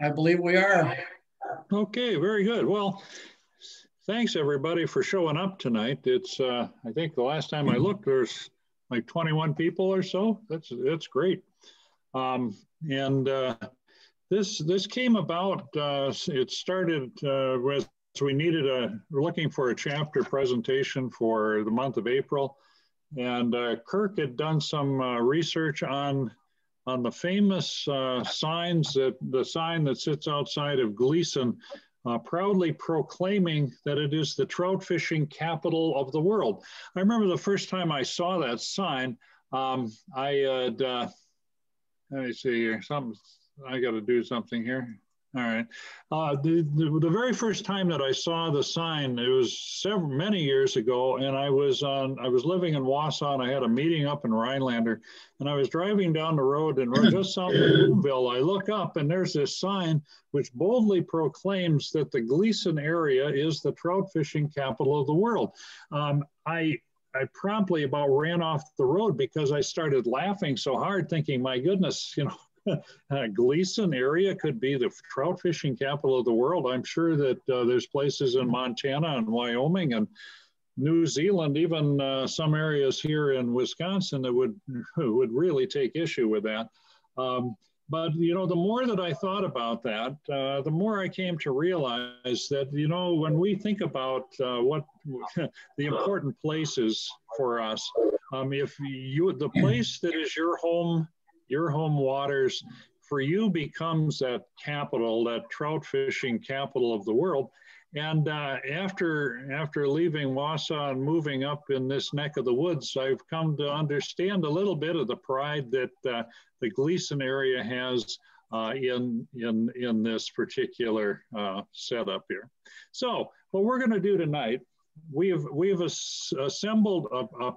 I believe we are. Okay, very good. Well, thanks everybody for showing up tonight. It's uh, I think the last time I looked, there's like 21 people or so. That's that's great. Um, and uh, this this came about. Uh, it started uh, with we needed a we're looking for a chapter presentation for the month of April, and uh, Kirk had done some uh, research on on the famous uh, signs that the sign that sits outside of Gleason, uh, proudly proclaiming that it is the trout fishing capital of the world. I remember the first time I saw that sign, um, I had, uh, let me see here, something, I got to do something here. All right. Uh, the, the, the, very first time that I saw the sign, it was several many years ago, and I was on I was living in Wausau, and I had a meeting up in Rhinelander, and I was driving down the road, and just south of Bloomville, I look up, and there's this sign which boldly proclaims that the Gleason area is the trout fishing capital of the world. Um, I I promptly about ran off the road because I started laughing so hard, thinking, my goodness, you know Gleason area could be the trout fishing capital of the world. I'm sure that uh, there's places in Montana and Wyoming and New Zealand, even uh, some areas here in Wisconsin that would would really take issue with that. Um, but you know, the more that I thought about that, uh, the more I came to realize that you know, when we think about uh, what the important places for us, um, if you the place that is your home your home waters for you becomes that capital, that trout fishing capital of the world. And uh, after after leaving Wausau and moving up in this neck of the woods, I've come to understand a little bit of the pride that uh, the Gleason area has uh, in in in this particular uh, setup here. So what we're going to do tonight, we've we've assembled a, a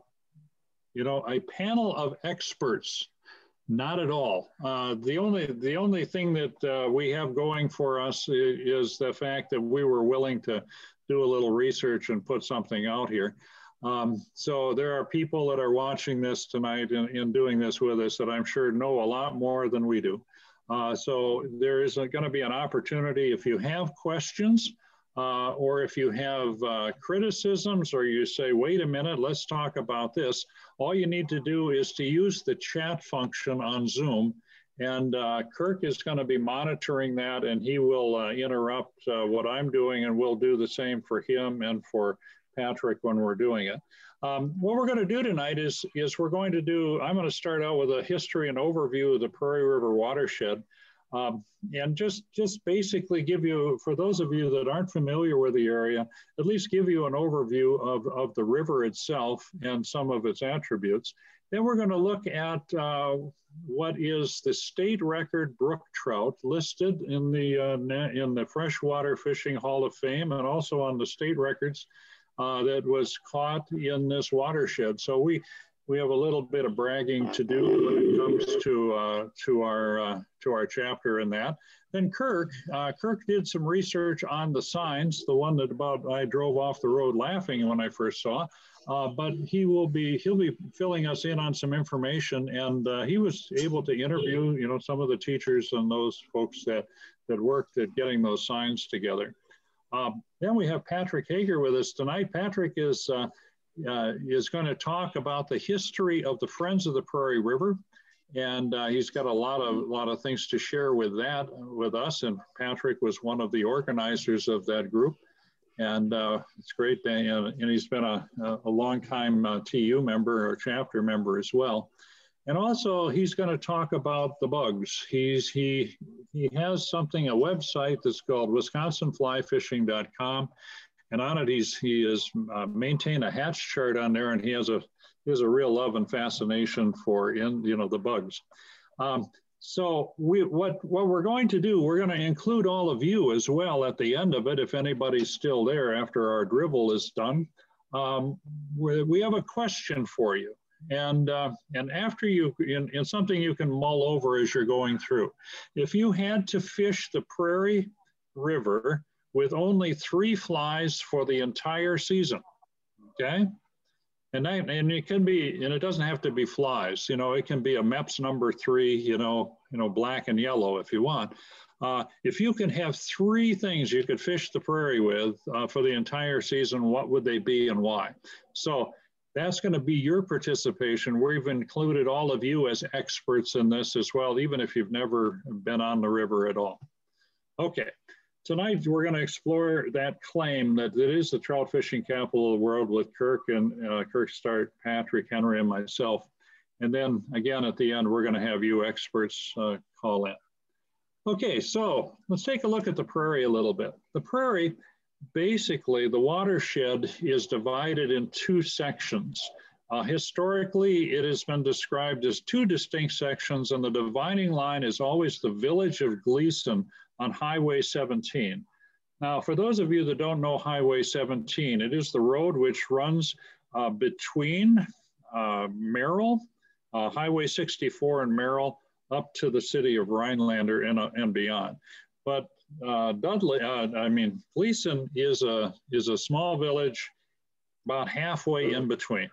you know a panel of experts not at all. Uh, the only the only thing that uh, we have going for us is the fact that we were willing to do a little research and put something out here. Um, so there are people that are watching this tonight and, and, doing this with us that I'm sure know a lot more than we do. Uh, so there is going to be an opportunity if you have questions uh, or if you have uh, criticisms or you say, wait a minute, let's talk about this, all you need to do is to use the chat function on Zoom. And uh, Kirk is going to be monitoring that and he will uh, interrupt uh, what I'm doing and we'll do the same for him and for Patrick when we're doing it. Um, what we're going to do tonight is, is we're going to do, I'm going to start out with a history and overview of the Prairie River watershed. Um, and just, just basically give you, for those of you that aren't familiar with the area, at least give you an overview of, of the river itself and some of its attributes. Then we're going to look at uh, what is the state record brook trout listed in the, uh, in the Freshwater Fishing Hall of Fame and also on the state records uh, that was caught in this watershed. So we, we have a little bit of bragging to do when it comes to uh, to our uh, to our chapter in that. Then Kirk, uh, Kirk did some research on the signs, the one that about I drove off the road laughing when I first saw. Uh, but he will be he'll be filling us in on some information, and uh, he was able to interview you know some of the teachers and those folks that that worked at getting those signs together. Um, then we have Patrick Hager with us tonight. Patrick is uh, is going to talk about the history of the Friends of the Prairie River. And uh, he's got a lot of lot of things to share with that with us. And Patrick was one of the organizers of that group, and uh, it's great. and, and he's been a, a long time uh, TU member or chapter member as well. And also, he's going to talk about the bugs. He's he he has something a website that's called WisconsinFlyFishing.com, and on it, he's he has uh, maintained a hatch chart on there, and he has a he has a real love and fascination for in you know the bugs. Um, so we what what we're going to do, we're going to include all of you as well at the end of it, if anybody's still there after our drivel is done. Um, we, have a question for you. And, uh, and after you, in, in something you can mull over as you're going through. If you had to fish the Prairie River with only three flies for the entire season. Okay. And, that, and it can be, and it doesn't have to be flies, you know, it can be a Mepps number three, you know, you know, black and yellow if you want. Uh, if you can have three things you could fish the prairie with uh, for the entire season, what would they be and why? So that's going to be your participation. We've included all of you as experts in this as well, even if you've never been on the river at all. Okay, tonight we're going to explore that claim that it is the trout fishing capital of the world with Kirk and uh, Kirk Start, Patrick Henry, and myself. And then again at the end, we're going to have you experts uh, call in. Okay, so let's take a look at the prairie a little bit. The prairie, basically, the watershed is divided in two sections. Uh, historically, it has been described as two distinct sections, and the dividing line is always the village of Gleason on Highway 17. Now, for those of you that don't know Highway 17, it is the road which runs uh, between uh, Merrill, uh, Highway 64 and Merrill, up to the city of Rhinelander and, uh, and beyond. But uh, Dudley, uh, I mean, Gleason is a, is a small village about halfway in between.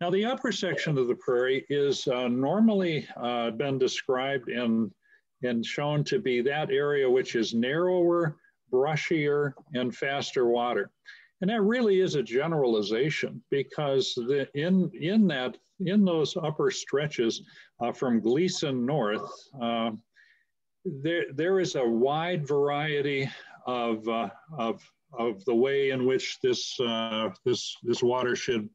Now, the upper section of the prairie is normally been described and, and shown to be that area which is narrower, brushier, and faster water. And that really is a generalization because the, in, in, that, in those upper stretches, uh, from Gleason North, uh, there, there is a wide variety of, uh, of, of the way in which this, uh, this, this watershed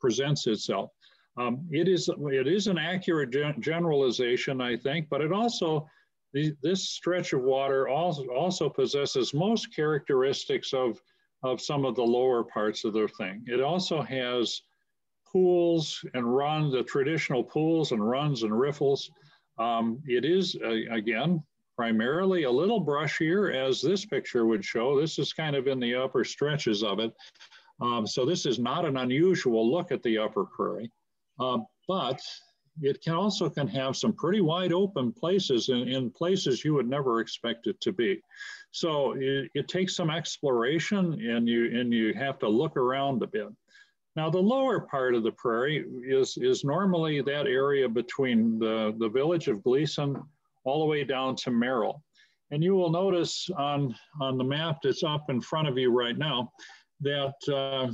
presents itself. Um, it, is, it is an accurate gen generalization, I think, but it also, the, this stretch of water also, also possesses most characteristics of, of some of the lower parts of the thing. It also has pools and runs, the traditional pools and runs and riffles. Um, it is, uh, again, primarily a little brushier as this picture would show. This is kind of in the upper stretches of it. Um, so this is not an unusual look at the upper prairie, uh, but it can also can have some pretty wide open places in, in places you would never expect it to be. So it, it takes some exploration and you, and you have to look around a bit. Now, the lower part of the prairie is, is normally that area between the, the village of Gleason all the way down to Merrill. And you will notice on, on the map that's up in front of you right now that, uh,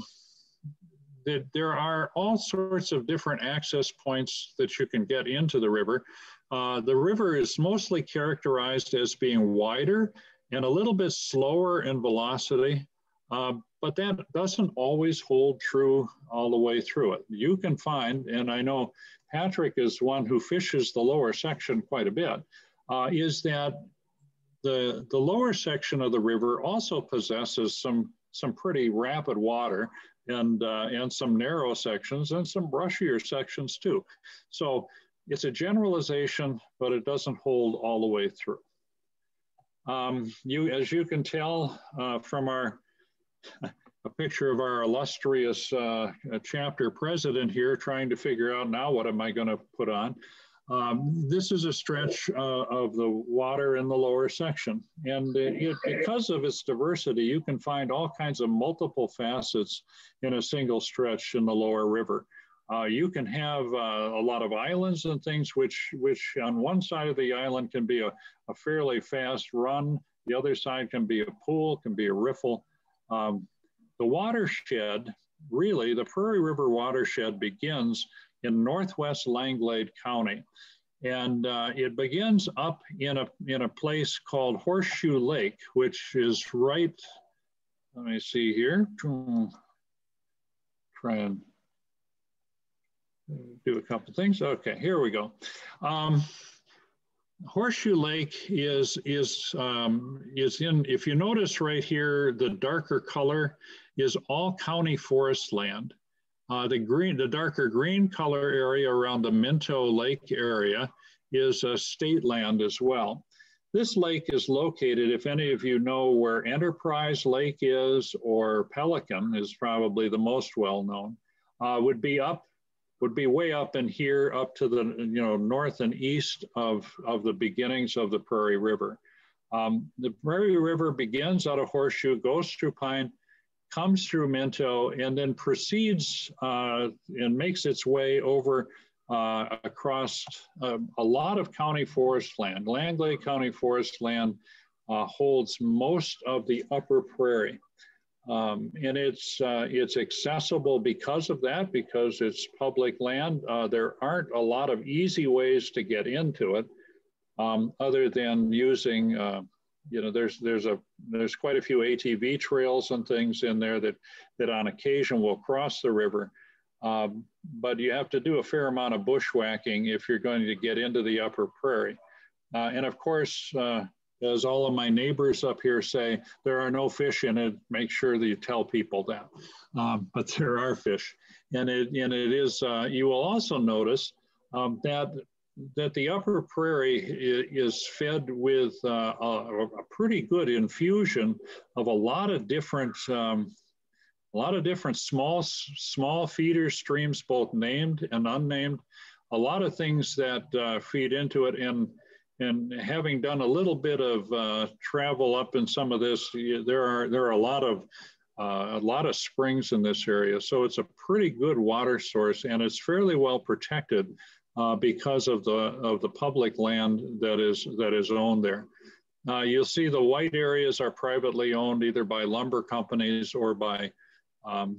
that there are all sorts of different access points that you can get into the river. Uh, the river is mostly characterized as being wider and a little bit slower in velocity. Uh, but that doesn't always hold true all the way through it. You can find, and I know Patrick is one who fishes the lower section quite a bit, uh, is that the, the lower section of the river also possesses some, some pretty rapid water and, uh, and some narrow sections and some brushier sections too. So it's a generalization, but it doesn't hold all the way through. Um, you, as you can tell uh, from our a picture of our illustrious uh, chapter president here trying to figure out now what am I going to put on. Um, this is a stretch uh, of the water in the lower section. And it, because of its diversity, you can find all kinds of multiple facets in a single stretch in the lower river. Uh, you can have uh, a lot of islands and things which, which on one side of the island can be a, a fairly fast run. The other side can be a pool, can be a riffle. Um, the watershed, really, the Prairie River watershed begins in northwest Langlade County. And uh, it begins up in a, in a place called Horseshoe Lake, which is right, let me see here, try and do a couple things. Okay, here we go. Um, Horseshoe Lake is, is, um, is in, if you notice right here, the darker color is all county forest land. Uh, the green, the darker green color area around the Minto Lake area is uh, state land as well. This lake is located, if any of you know where Enterprise Lake is or Pelican is probably the most well known, uh, would be up would be way up in here, up to the you know north and east of, of the beginnings of the Prairie River. Um, the Prairie River begins out of Horseshoe, goes through Pine, comes through Minto, and then proceeds uh, and makes its way over uh, across uh, a lot of county forest land. Langlade County Forest Land uh, holds most of the upper prairie. Um, and it's, uh, it's accessible because of that, because it's public land. Uh, there aren't a lot of easy ways to get into it um, other than using, you know, there's, there's, a, there's quite a few ATV trails and things in there that, that on occasion will cross the river. Um, but you have to do a fair amount of bushwhacking if you're going to get into the upper prairie. Uh, and of course, uh, as all of my neighbors up here say, there are no fish in it. Make sure that you tell people that. Um, but there are fish. And it, and it is, uh, you will also notice um, that, that the upper prairie is fed with uh, a, a, pretty good infusion of a lot of different, um, a lot of different small, small feeder streams, both named and unnamed, a lot of things that uh, feed into it. And and having done a little bit of uh, travel up in some of this, there are there are a lot of uh, a lot of springs in this area, so it's a pretty good water source, and it's fairly well protected uh, because of the of the public land that is that is owned there. Uh, you'll see the white areas are privately owned either by lumber companies or by um,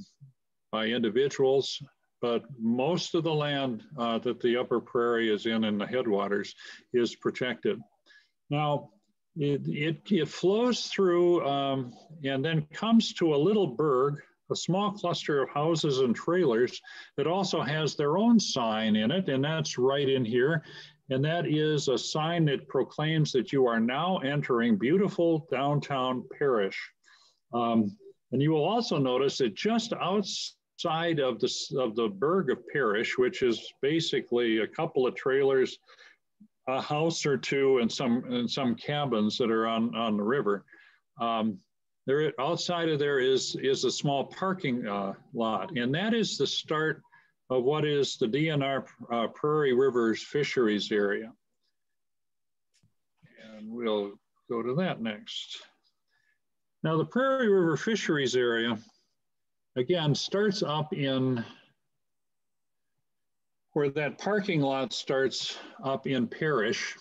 by individuals but most of the land uh, that the upper prairie is in in the headwaters is protected. Now, it, it, it flows through um, and then comes to a little burg, a small cluster of houses and trailers that also has their own sign in it, and that's right in here. And that is a sign that proclaims that you are now entering beautiful downtown Parrish. Um, and you will also notice that just outside of the, of the Burg of Parrish, which is basically a couple of trailers, a house or two, and some and some cabins that are on, on the river. Um, there, outside of there is, is a small parking uh, lot, and that is the start of what is the DNR uh, Prairie Rivers Fisheries Area. And we'll go to that next. Now the Prairie River Fisheries Area again, starts up in where that parking lot starts up in Parrish.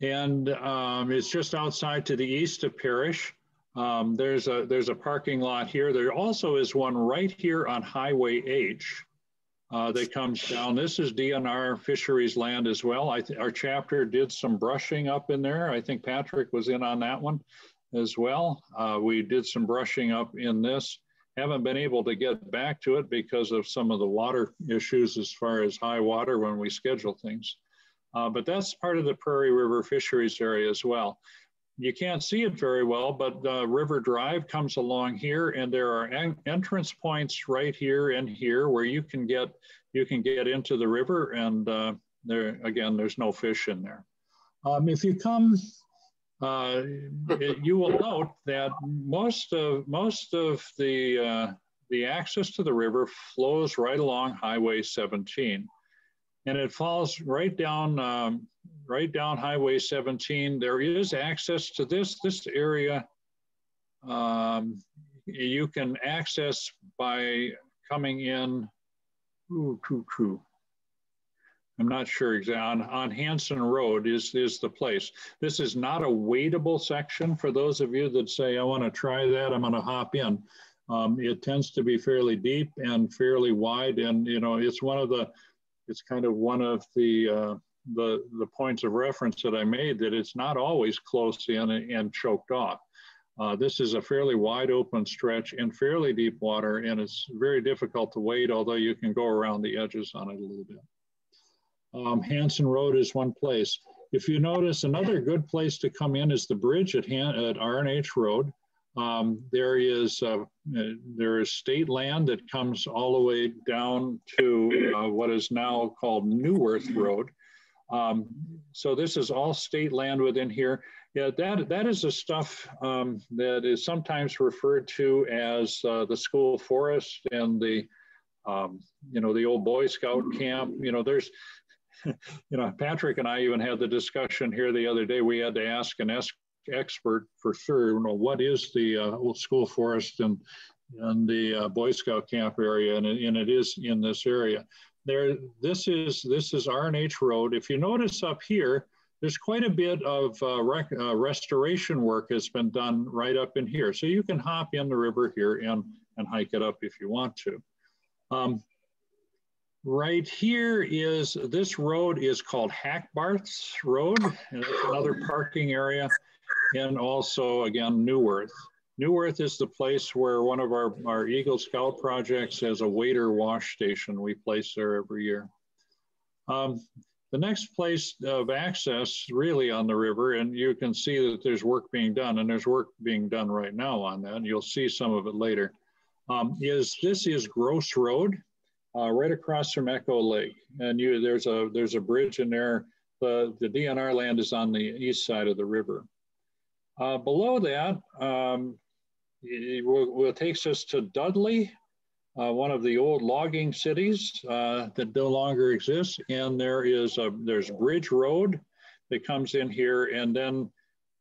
And um, it's just outside to the east of Parrish. Um, there's, a, there's a parking lot here. There also is one right here on Highway H uh, that comes down. This is DNR fisheries land as well. I our chapter did some brushing up in there. I think Patrick was in on that one as well. Uh, we did some brushing up in this. Haven't been able to get back to it because of some of the water issues as far as high water when we schedule things. Uh, but that's part of the Prairie River Fisheries area as well. You can't see it very well, but uh, River Drive comes along here and there are en entrance points right here and here where you can get you can get into the river and uh, there again, there's no fish in there. Um, if you come uh, you will note that most of most of the uh, the access to the river flows right along Highway 17, and it falls right down um, right down Highway 17. There is access to this this area. Um, you can access by coming in. Ooh, true, true. I'm not sure exactly, on, on Hanson Road is, is the place. This is not a wadeable section for those of you that say, I want to try that, I'm going to hop in. Um, it tends to be fairly deep and fairly wide. And, you know, it's one of the, it's kind of one of the, uh, the, the points of reference that I made that it's not always close in and choked off. Uh, this is a fairly wide open stretch in fairly deep water, and it's very difficult to wade, although you can go around the edges on it a little bit. Um, Hanson Road is one place. If you notice, another good place to come in is the bridge at, Han at R&H Road. Um, there is uh, there is state land that comes all the way down to uh, what is now called Neuwirth Road. Um, so this is all state land within here. Yeah, that that is the stuff um, that is sometimes referred to as uh, the school forest and the um, you know the old Boy Scout camp. You know, there's you know, Patrick and I even had the discussion here the other day. We had to ask an es- expert for sure, you know, what is the uh, old school forest and and the uh, Boy Scout camp area, and it, and it is in this area. there, this is this is R&H Road. If you notice up here, there's quite a bit of uh, rec, uh, restoration work has been done right up in here. So you can hop in the river here and, and hike it up if you want to. Um, right here is, this road is called Hackbarth's Road, and it's another parking area, and also, again, Neuwirth. Neuwirth is the place where one of our, our Eagle Scout projects has a wader wash station we place there every year. Um, the next place of access really on the river, and you can see that there's work being done, and there's work being done right now on that, and you'll see some of it later, um, is this is Gross Road, uh, right across from Echo Lake. And you, there's, a, there's a bridge in there. The, the DNR land is on the east side of the river. Uh, below that, um, it, it takes us to Dudley, uh, one of the old logging cities uh, that no longer exists. And there is a, there's Bridge Road that comes in here and then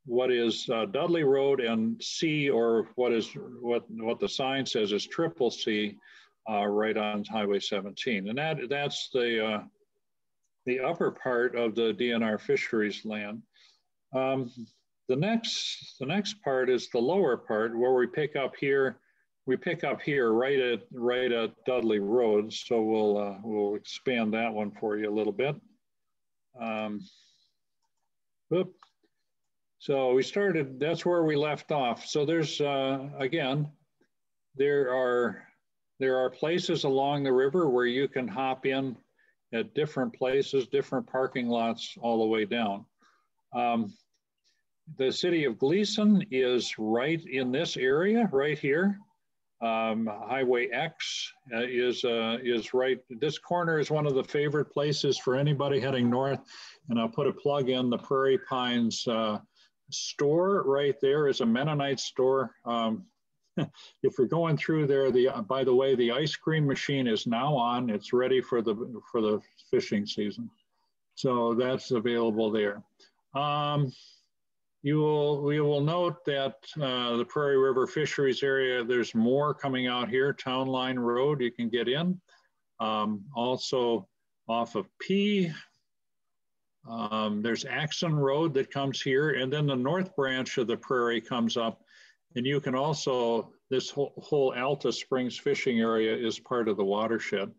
what is uh, Dudley Road and C or what is what what the sign says is triple C uh, right on Highway 17. And that that's the uh, the upper part of the DNR fisheries land. Um, the next the next part is the lower part where we pick up here we pick up here right at right at Dudley Road. So we'll uh, we'll expand that one for you a little bit. Um, whoop. So we started. That's where we left off. So there's uh, again, there are there are places along the river where you can hop in at different places, different parking lots all the way down. Um, the city of Gleason is right in this area, right here. Um, Highway X uh, is, uh, is right, this corner is one of the favorite places for anybody heading north. And I'll put a plug in the Prairie Pines uh, store right there is a Mennonite store. Um, if you're going through there, the by the way, the ice cream machine is now on. It's ready for the for the fishing season, so that's available there. Um, you will, we will note that uh, the Prairie River Fisheries area, there's more coming out here. Town Line Road, you can get in. Um, also off of P, um, there's Axon Road that comes here, and then the north branch of the Prairie comes up. And you can also, this whole, whole Alta Springs fishing area is part of the watershed.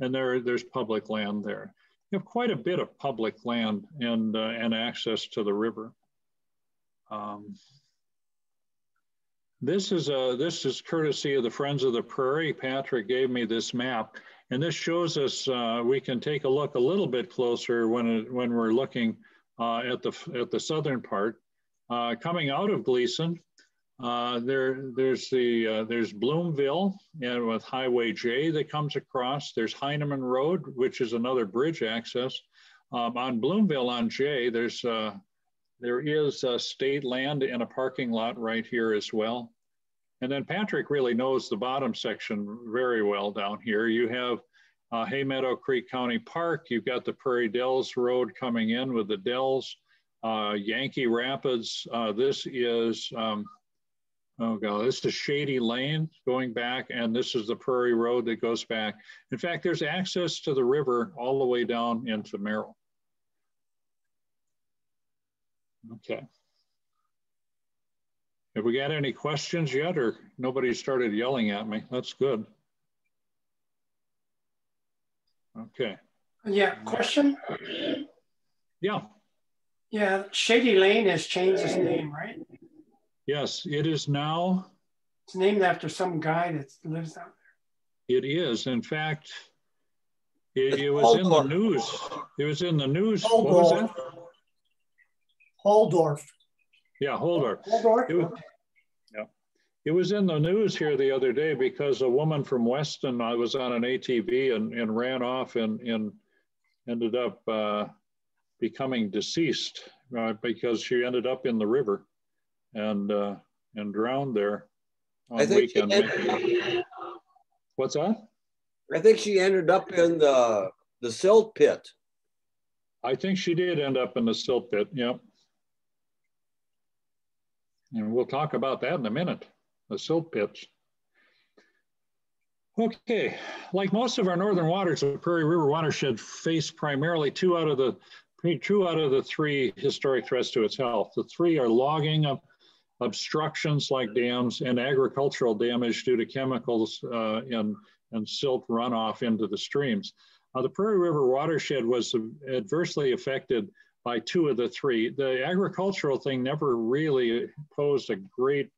And there, there's public land there. You have quite a bit of public land and, uh, and access to the river. Um, this is a this is courtesy of the Friends of the Prairie. Patrick gave me this map, and this shows us uh, we can take a look a little bit closer when it, when we're looking uh, at the at the southern part. Uh, coming out of Gleason, uh, there there's the uh, there's Bloomville and with Highway J that comes across. There's Heineman Road, which is another bridge access. Um, on Bloomville on J, there's uh, there is state land and a parking lot right here as well. And then Patrick really knows the bottom section very well down here. You have uh, Haymeadow Creek County Park. You've got the Prairie Dells Road coming in with the Dells. Uh, Yankee Rapids. Uh, this is, um, oh God, this is Shady Lane going back, and this is the Prairie Road that goes back. In fact, there's access to the river all the way down into Merrill. Okay. Have we got any questions yet or nobody started yelling at me? That's good. Okay. Yeah, question? Yeah. Yeah, Shady Lane has changed its name, right? Yes, it is now. It's named after some guy that lives out there. It is. In fact, it, it was in the news. It was in the news. What was that? Holdorf. Yeah, Holdorf. Holdorf. It was, yeah. It was in the news here the other day because a woman from Weston I was on an ATV and, and ran off and, and ended up uh, becoming deceased uh, because she ended up in the river and uh, and drowned there on I think weekend. Ended, What's that? I think she ended up in the the silt pit. I think she did end up in the silt pit. Yep. And we'll talk about that in a minute, the silt pits. Okay, like most of our northern waters, the Prairie River watershed face primarily two out of the two out of the three historic threats to its health. The three are logging of obstructions like dams and agricultural damage due to chemicals uh, and, and silt runoff into the streams. Uh, the Prairie River watershed was adversely affected by two of the three. The agricultural thing never really posed a great,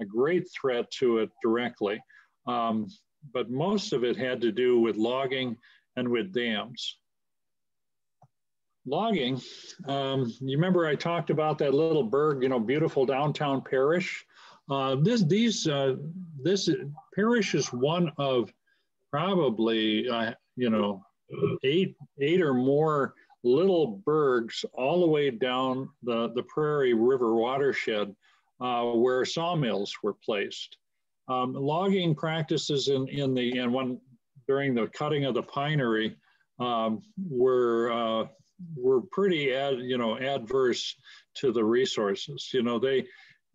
a great threat to it directly. Um, but most of it had to do with logging and with dams. Logging, um, you remember I talked about that little burg, you know, beautiful downtown Parrish. Uh, this, these, uh, this Parrish is one of probably, uh, you know, eight, eight or more little burgs all the way down the, the Prairie River watershed uh, where sawmills were placed. Um, logging practices in, in the, and during the cutting of the pinery um, were, uh, were pretty, ad, you know, adverse to the resources. You know, they,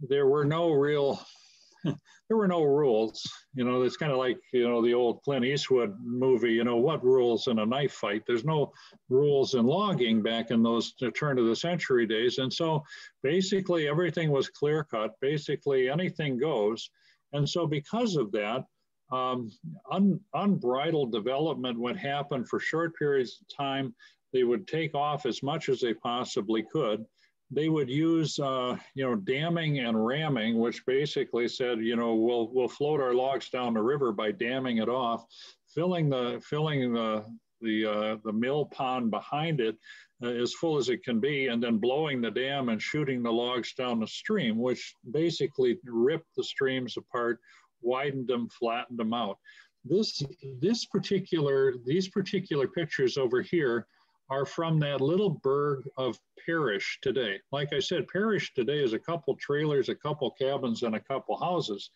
there were no real, there were no rules. You know, it's kind of like, you know, the old Clint Eastwood movie, you know, what rules in a knife fight? There's no rules in logging back in those turn of the century days. And so basically everything was clear cut. Basically anything goes. And so, because of that, um, un, unbridled development would happen for short periods of time. They would take off as much as they possibly could. They would use, uh, you know, damming and ramming, which basically said, you know, we'll we'll float our logs down the river by damming it off, filling the filling the the uh, the mill pond behind it uh, as full as it can be, and then blowing the dam and shooting the logs down the stream, which basically ripped the streams apart, widened them, flattened them out. This, this particular, these particular pictures over here are from that little burg of Parrish today. Like I said, Parrish today is a couple trailers, a couple cabins, and a couple houses.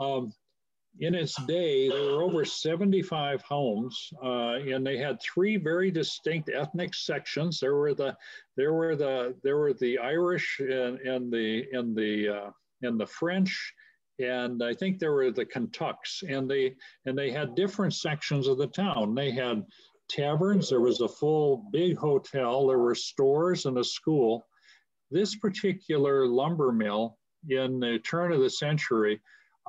Um, in its day, there were over 75 homes, uh, and they had three very distinct ethnic sections. There were the, there were the, there were the Irish and, and the, and the, uh, and the French, and I think there were the Kentucks, and they, and they had different sections of the town. They had taverns. There was a full big hotel. There were stores and a school. This particular lumber mill in the turn of the century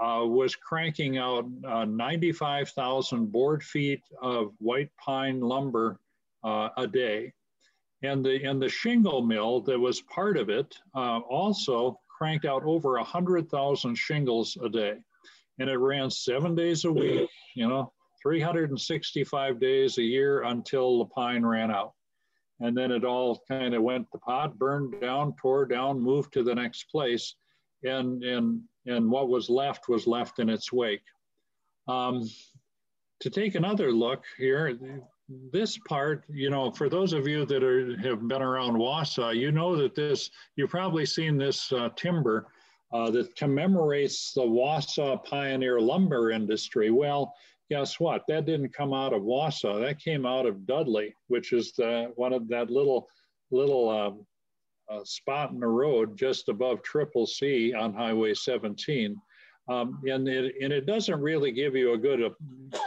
uh, was cranking out uh, 95,000 board feet of white pine lumber uh, a day. And the, and the shingle mill that was part of it uh, also cranked out over 100,000 shingles a day. And it ran seven days a week, you know, 365 days a year until the pine ran out. And then it all kind of went, the pot burned down, tore down, moved to the next place. And, and and what was left was left in its wake. Um, to take another look here, this part, you know, for those of you that are, have been around Wausau, you know that this, you've probably seen this uh, timber uh, that commemorates the Wausau pioneer lumber industry. Well, guess what? That didn't come out of Wausau. That came out of Dudley, which is the, one of that little little um, a spot in the road just above Triple C on Highway 17. Um, and, it, and it doesn't really give you a good, a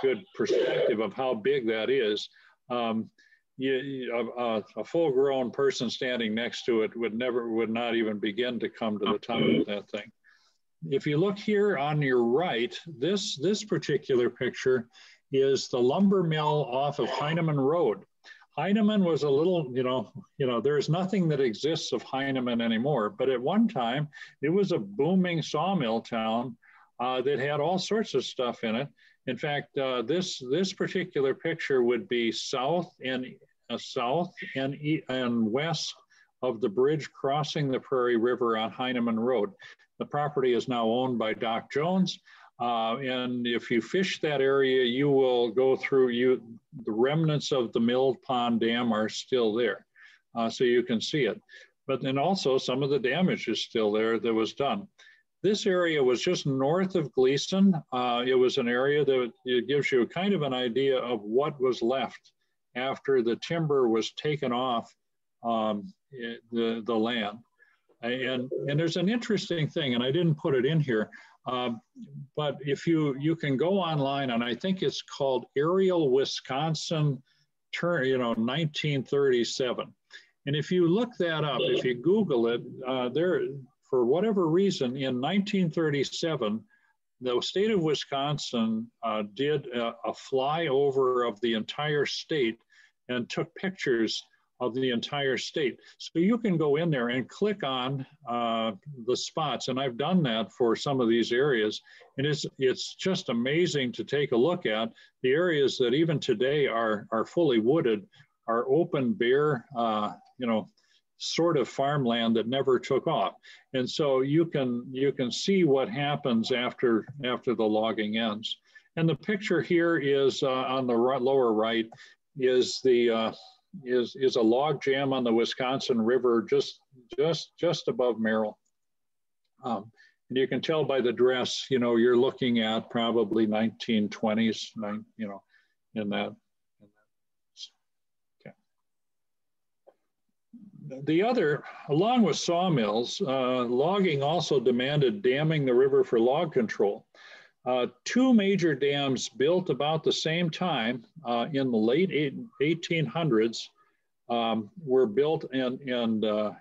good perspective of how big that is. Um, you, a, a full-grown person standing next to it would never, would not even begin to come to the top of that thing. If you look here on your right, this, this particular picture is the lumber mill off of Heineman Road. Heineman was a little, you know, you know, there's nothing that exists of Heineman anymore. But at one time, it was a booming sawmill town uh, that had all sorts of stuff in it. In fact, uh, this this particular picture would be south and uh, south and and west of the bridge crossing the Prairie River on Heineman Road. The property is now owned by Doc Jones. Uh, and if you fish that area, you will go through you. The remnants of the milled pond dam are still there, uh, so you can see it. But then also some of the damage is still there that was done. This area was just north of Gleason. Uh, it was an area that it gives you kind of an idea of what was left after the timber was taken off um, the, the land. And, and there's an interesting thing, and I didn't put it in here. Um, but if you you can go online, and I think it's called Aerial Wisconsin, turn you know 1937. And if you look that up, if you Google it, uh, there for whatever reason in 1937, the state of Wisconsin uh, did a, a flyover of the entire state and took pictures of the entire state. So you can go in there and click on uh, the spots, and I've done that for some of these areas, and it's it's just amazing to take a look at the areas that even today are are fully wooded, are open, bare, uh, you know, sort of farmland that never took off. And so you can you can see what happens after after the logging ends. And the picture here is uh, on the right, lower right is the uh, is is a log jam on the Wisconsin River just just just above Merrill. Um, and you can tell by the dress, you know, you're looking at probably 1920s, nine, you know, in that the other, along with sawmills, uh, logging also demanded damming the river for log control. Uh, two major dams built about the same time uh, in the late 1800s um, were built and, and, uh,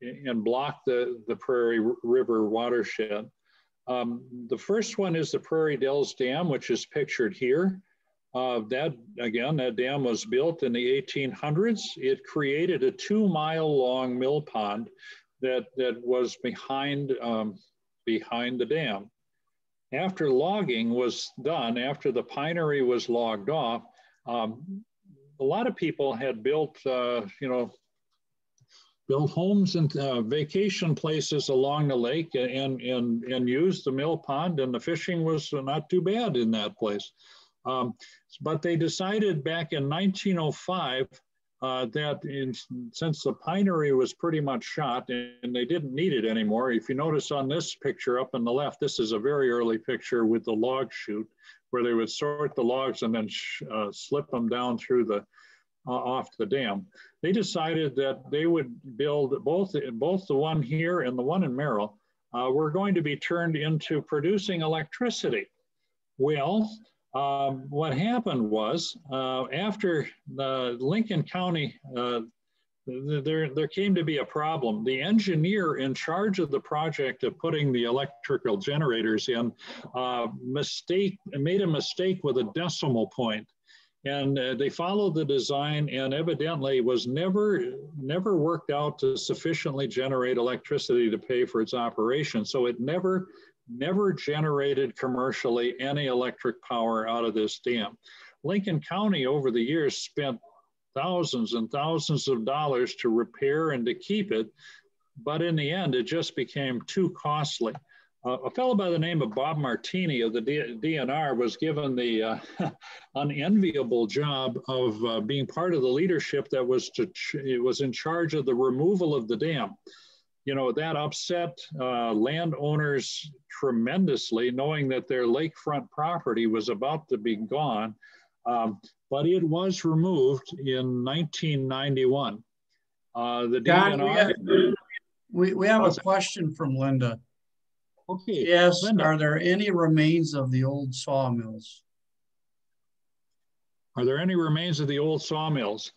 and blocked the, the Prairie River watershed. Um, the first one is the Prairie Dells Dam, which is pictured here. Uh, that, again, that dam was built in the 1800s. It created a two mile long mill pond that, that was behind, um, behind the dam. After logging was done, after the pinery was logged off, um, a lot of people had built, uh, you know, built homes and uh, vacation places along the lake and, and, and used the mill pond and the fishing was not too bad in that place. Um, but they decided back in 1905 uh, that in, since the pinery was pretty much shot and they didn't need it anymore, if you notice on this picture up on the left, this is a very early picture with the log chute where they would sort the logs and then uh, slip them down through the uh, off the dam. They decided that they would build both, both the one here and the one in Merrill uh, were going to be turned into producing electricity. Well, um, what happened was uh, after the Lincoln County, uh, there, there came to be a problem. The engineer in charge of the project of putting the electrical generators in uh, mistake, made a mistake with a decimal point. And uh, they followed the design and evidently was never, never worked out to sufficiently generate electricity to pay for its operation. So it never never generated commercially any electric power out of this dam. Lincoln County over the years spent thousands and thousands of dollars to repair and to keep it, but in the end, it just became too costly. Uh, a fellow by the name of Bob Martini of the D DNR was given the uh, unenviable job of uh, being part of the leadership that was to was in charge of the removal of the dam you know, that upset uh, landowners tremendously, knowing that their lakefront property was about to be gone. Um, but it was removed in 1991. Uh, the DNR. We have, we, we have a question from Linda. Okay. Yes. Linda. Are there any remains of the old sawmills? Are there any remains of the old sawmills?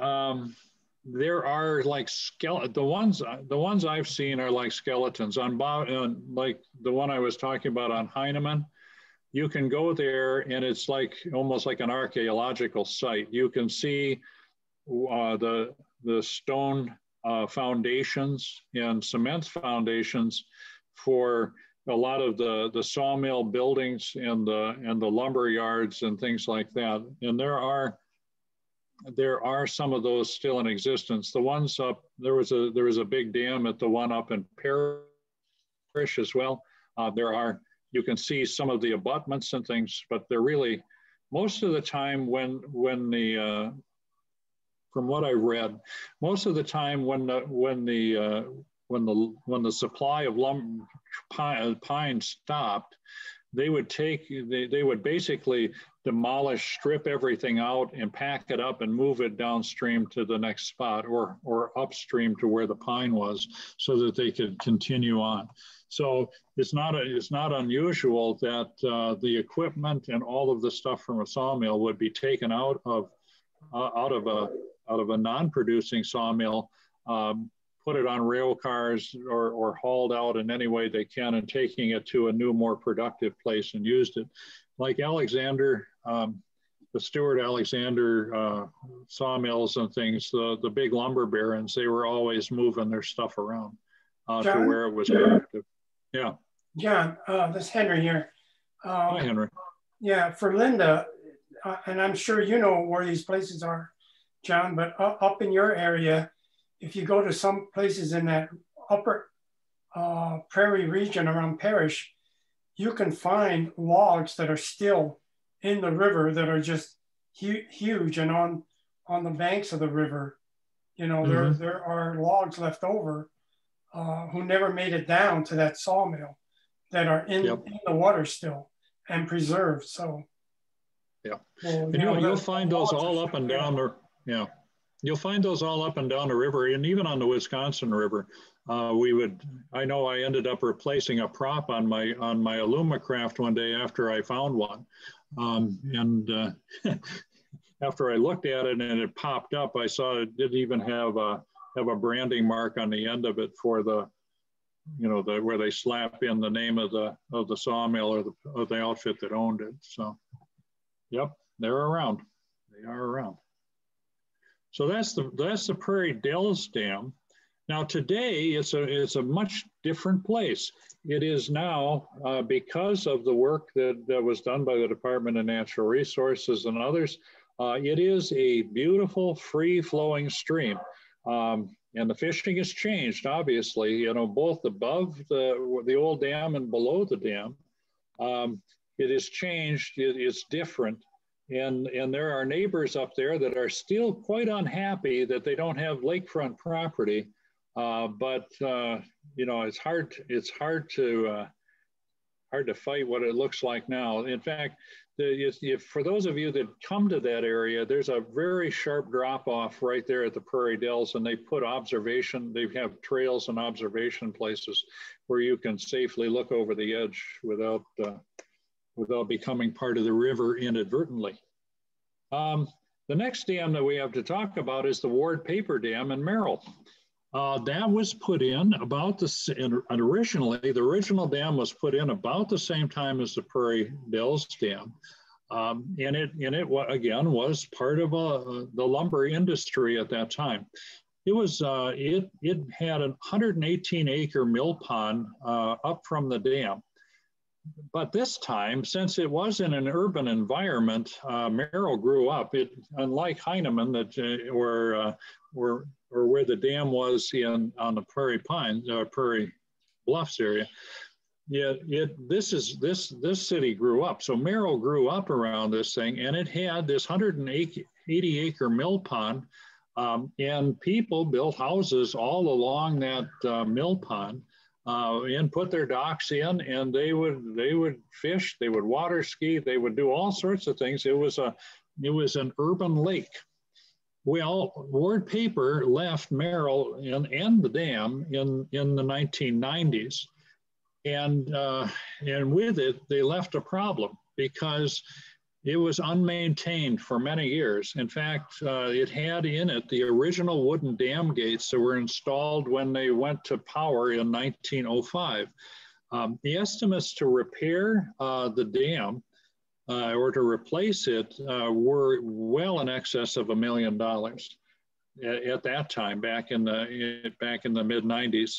Um, there are like skeleton the ones the ones I've seen are like skeletons on uh, like the one I was talking about on Heineman. You can go there and it's like almost like an archaeological site. You can see uh, the the stone uh, foundations and cement foundations for a lot of the the sawmill buildings and the and the lumber yards and things like that. And there are there are some of those still in existence. The ones up there was a there was a big dam at the one up in Parrish as well. Uh, there are you can see some of the abutments and things, but they're really most of the time when when the uh, from what I read, most of the time when the when the uh, when the when the supply of lumber pine, pine stopped, they would take they, they would basically demolish, strip everything out and pack it up and move it downstream to the next spot or, or upstream to where the pine was so that they could continue on. So it's not, a, it's not unusual that uh, the equipment and all of the stuff from a sawmill would be taken out of, uh, out of a, out of a non-producing sawmill, um, put it on rail cars or, or hauled out in any way they can and taking it to a new, more productive place and used it. Like Alexander, um, the Stewart Alexander uh, sawmills and things, the, the big lumber barons, they were always moving their stuff around uh, to where it was productive. Yeah. John, uh, this Henry here. Uh, Hi, Henry. Yeah, for Linda, uh, and I'm sure you know where these places are, John, but up in your area, if you go to some places in that upper uh, prairie region around Parrish, you can find logs that are still in the river that are just hu huge and on on the banks of the river. You know, mm -hmm. there, mm-hmm. there are logs left over uh, who never made it down to that sawmill that are in, yep. in the water still and preserved. So, yeah, well, you know, you'll find those all up and down there. yeah, you'll find those all up and down the river, and even on the Wisconsin River. Uh, we would. I know I ended up replacing a prop on my on my Alumacraft one day after I found one, um, and uh, after I looked at it and it popped up, I saw it didn't even have a have a branding mark on the end of it for the, you know, the where they slap in the name of the of the sawmill or the of the outfit that owned it. So, yep, they're around. They are around. So that's the that's the Prairie Dells Dam. Now today it's a it's a much different place. It is now uh, because of the work that, that was done by the Department of Natural Resources and others. Uh, it is a beautiful free flowing stream. Um, and the fishing has changed, obviously, you know, both above the, the old dam and below the dam. Um, it has changed, it, it's different. And, and there are neighbors up there that are still quite unhappy that they don't have lakefront property. Uh, but, uh, you know, it's hard, it's hard to, uh, hard to fight what it looks like now. In fact, the, if, for those of you that come to that area, there's a very sharp drop off right there at the Prairie Dells, and they put observation, they have trails and observation places where you can safely look over the edge without, uh, without becoming part of the river inadvertently. Um, the next dam that we have to talk about is the Ward Paper Dam in Merrill. Uh, that was put in about the, and originally, the original dam was put in about the same time as the Prairie Dells Dam. Um, and it, and it again was part of uh, the lumber industry at that time. It was, uh, it, it had a 118 acre mill pond uh, up from the dam. But this time, since it was in an urban environment, uh, Merrill grew up. It, unlike Heineman, that uh, where, uh, or where the dam was in on the Prairie Pines, uh, Prairie Bluffs area. Yet it this is this this city grew up. So Merrill grew up around this thing, and it had this 180 acre mill pond, um, and people built houses all along that uh, mill pond. Uh, and put their docks in and they would they would fish they would water ski they would do all sorts of things it was a it was an urban lake well, Ward Paper left Merrill and, and the dam in, in the 1990s. And, uh, and with it, they left a problem because it was unmaintained for many years. In fact, uh, it had in it the original wooden dam gates that were installed when they went to power in 1905. Um, the estimates to repair uh, the dam uh, or to replace it uh, were well in excess of a million dollars at, at, that time, back in the back in the mid 90s.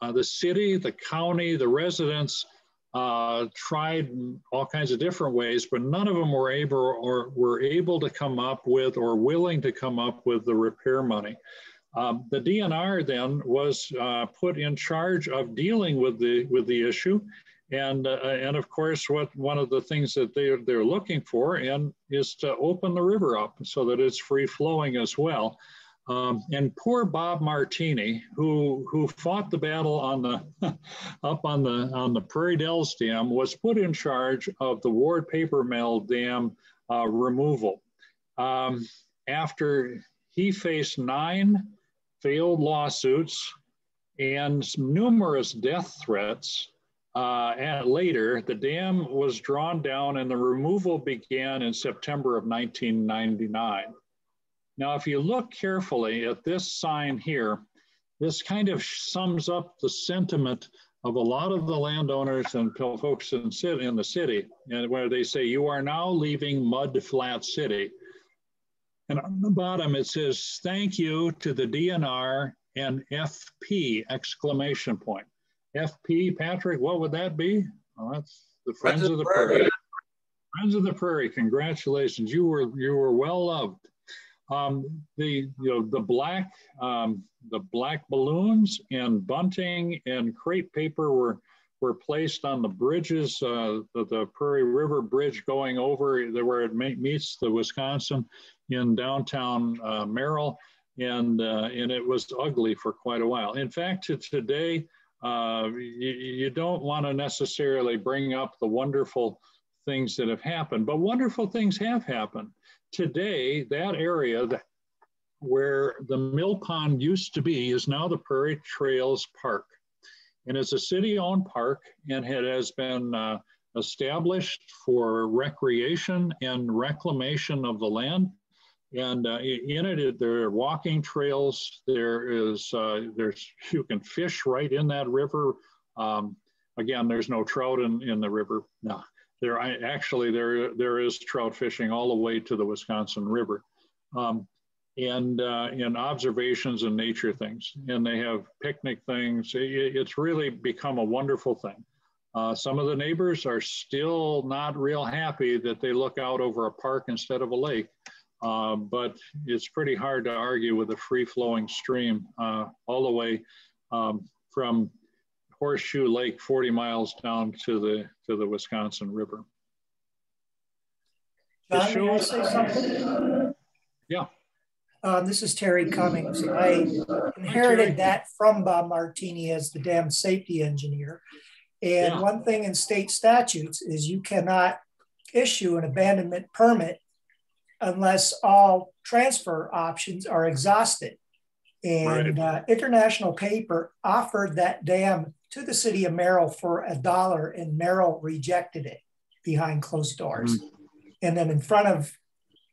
Uh, the city, the county, the residents uh, tried all kinds of different ways, but none of them were able or were able to come up with or willing to come up with the repair money. Um, the DNR then was uh, put in charge of dealing with the with the issue and, uh, and of course, what one of the things that they, they're looking for and is to open the river up so that it's free flowing as well. Um, and poor Bob Martini, who who fought the battle on the up on the on the Prairie Dells Dam, was put in charge of the Ward Paper Mill Dam uh, removal. Um, after he faced nine failed lawsuits and numerous death threats, uh, and later the dam was drawn down and the removal began in September of 1999. Now, if you look carefully at this sign here, this kind of sums up the sentiment of a lot of the landowners and folks in, in the city, and where they say, you are now leaving Mud Flat City. And on the bottom, it says, thank you to the DNR and FP, exclamation point. FP, Patrick, what would that be? Well, that's the Friends, Friends of the Prairie. Prairie. Friends of the Prairie, congratulations. You were, you were well loved. Um, the you know the black um, the black balloons and bunting and crepe paper were were placed on the bridges, uh, the, the, Prairie River Bridge going over where it meets the Wisconsin in downtown uh, Merrill, and uh, and it was ugly for quite a while. In fact, to today, uh, you, you don't want to necessarily bring up the wonderful things that have happened, but wonderful things have happened. Today, that area that, where the mill pond used to be is now the Prairie Trails Park. And it's a city owned park and it has been uh, established for recreation and reclamation of the land. And uh, in it, there are walking trails. There is, uh, there's, you can fish right in that river. Um, again, there's no trout in, in the river. No, there actually there there is trout fishing all the way to the Wisconsin River, um, and uh, and observations and nature things, and they have picnic things. It, it's really become a wonderful thing. Uh, some of the neighbors are still not real happy that they look out over a park instead of a lake, uh, but it's pretty hard to argue with a free-flowing stream uh, all the way um, from Horseshoe Lake 40 miles down to the to the Wisconsin River. John, may I say something? Yeah. Um, this is Terry Cummings. I inherited that from Bob Martini as the dam safety engineer. And yeah. one thing in state statutes is you cannot issue an abandonment permit unless all transfer options are exhausted. And right. uh, International Paper offered that dam to the city of Merrill for a dollar, and Merrill rejected it behind closed doors. Mm-hmm. And then in front of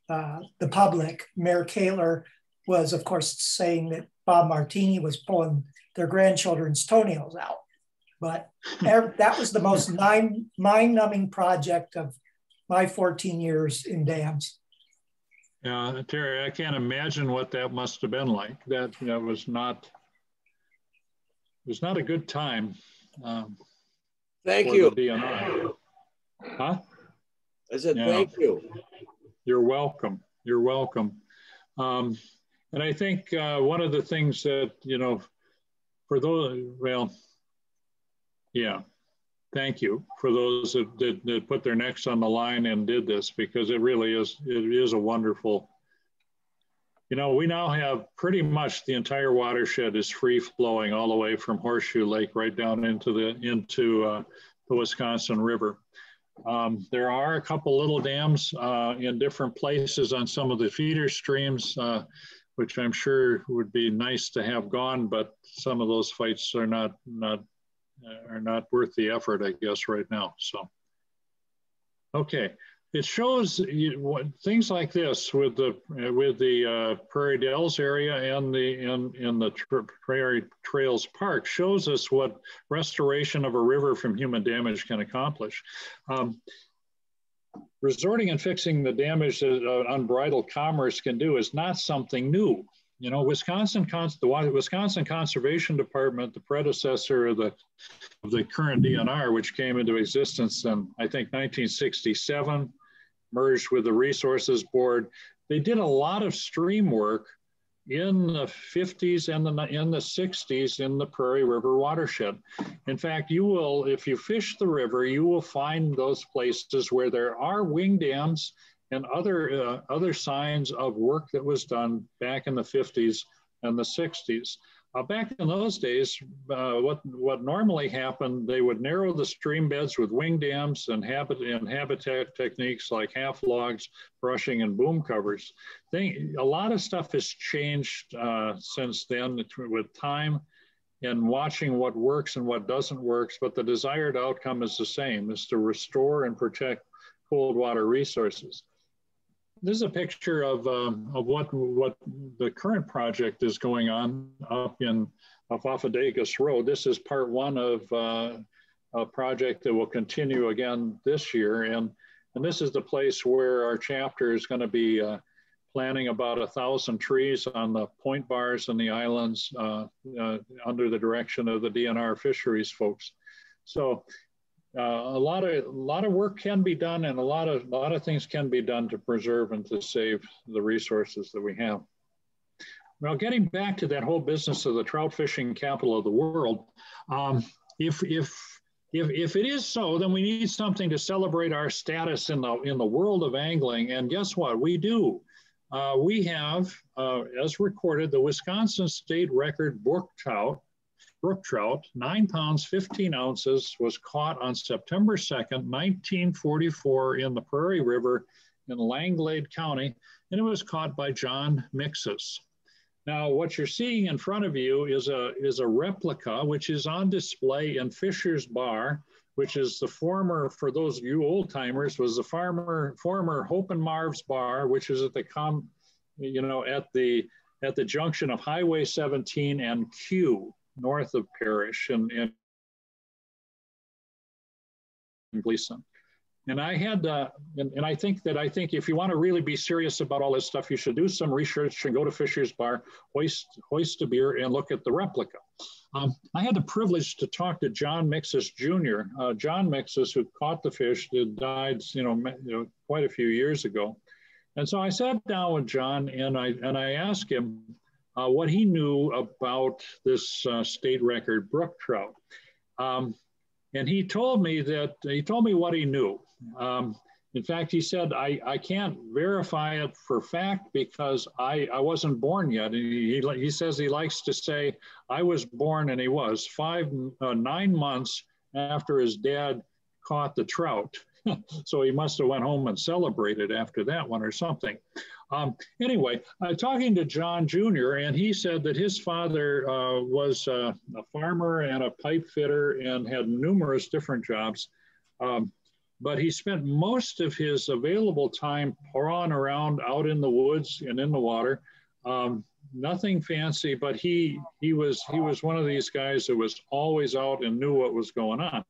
uh, the public, Mayor Kaler was, of course, saying that Bob Martini was pulling their grandchildren's toenails out. But that was the most mind numbing project of my 14 years in dams. Yeah, Terry, I can't imagine what that must have been like. That that was not was not a good time. Um, thank you. Huh? I said yeah. thank you. You're welcome. You're welcome. Um, and I think uh, one of the things that you know, for those, well, yeah, thank you for those that, that, that put their necks on the line and did this because it really is it is a wonderful you know, we now have pretty much the entire watershed is free flowing all the way from Horseshoe Lake right down into the into uh, the Wisconsin River. Um, there are a couple little dams uh, in different places on some of the feeder streams, uh, which I'm sure would be nice to have gone, but some of those fights are not not uh, are not worth the effort, I guess, right now. So, okay it shows you, what, things like this with the with the uh, Prairie Dells area and the in in the Prairie Trails Park shows us what restoration of a river from human damage can accomplish. Um, resorting and fixing the damage that uh, unbridled commerce can do is not something new. You know, Wisconsin, the Wisconsin Conservation Department, the predecessor of the of the current DNR, which came into existence in I think 1967, merged with the Resources Board. They did a lot of stream work in the 50s and the, in the 60s in the Prairie River watershed. In fact, you will, if you fish the river, you will find those places where there are wing dams and other, uh, other signs of work that was done back in the 50s and the 60s. Uh, back in those days, uh, what, what normally happened, they would narrow the stream beds with wing dams and, habit, and habitat techniques like half logs, brushing, and boom covers. A lot of stuff has changed uh, since then with time and watching what works and what doesn't work, but the desired outcome is the same, is to restore and protect cold water resources. This is a picture of, um, of what, what the current project is going on up in up off of Dagus Road. This is part one of uh, a project that will continue again this year. And, and this is the place where our chapter is going to be uh, planting about a thousand trees on the point bars and the islands uh, uh, under the direction of the DNR fisheries folks. So a lot of a lot of work can be done, and a lot of a lot of things can be done to preserve and to save the resources that we have. Well, getting back to that whole business of the trout fishing capital of the world, um, if if if, if it is so, then we need something to celebrate our status in the in the world of angling. And guess what? We do. Uh, we have, uh, as recorded, the Wisconsin state record brook trout brook trout, nine pounds, 15 ounces, was caught on September 2nd, 1944 in the Prairie River in Langlade County, and it was caught by John Mixes. Now, what you're seeing in front of you is a, is a replica, which is on display in Fisher's Bar, which is the former, for those of you old timers, was the farmer, former Hope and Marv's Bar, which is at the com, you know, at the at the junction of Highway 17 and Q north of Parrish and, and Gleason. And I had, uh, and, and, I think that I think if you want to really be serious about all this stuff, you should do some research and go to Fisher's Bar, hoist, hoist a beer, and look at the replica. Um, I had the privilege to talk to John Mixes Jr. Uh, John Mixes, who caught the fish, that died, you know, you know, quite a few years ago. And so I sat down with John and I and I asked him, uh, what he knew about this uh, state record brook trout. Um, and he told me that he told me what he knew. Um, in fact, he said, I, I can't verify it for fact because I, I wasn't born yet. He, he, he says he likes to say, I was born and he was five, uh, nine months after his dad caught the trout. so he must have went home and celebrated after that one or something. Um, anyway, uh, talking to John Jr., and he said that his father uh, was uh, a farmer and a pipe fitter and had numerous different jobs. Um, but he spent most of his available time pawing around out in the woods and in the water. Um, nothing fancy, but he he was he was one of these guys that was always out and knew what was going on.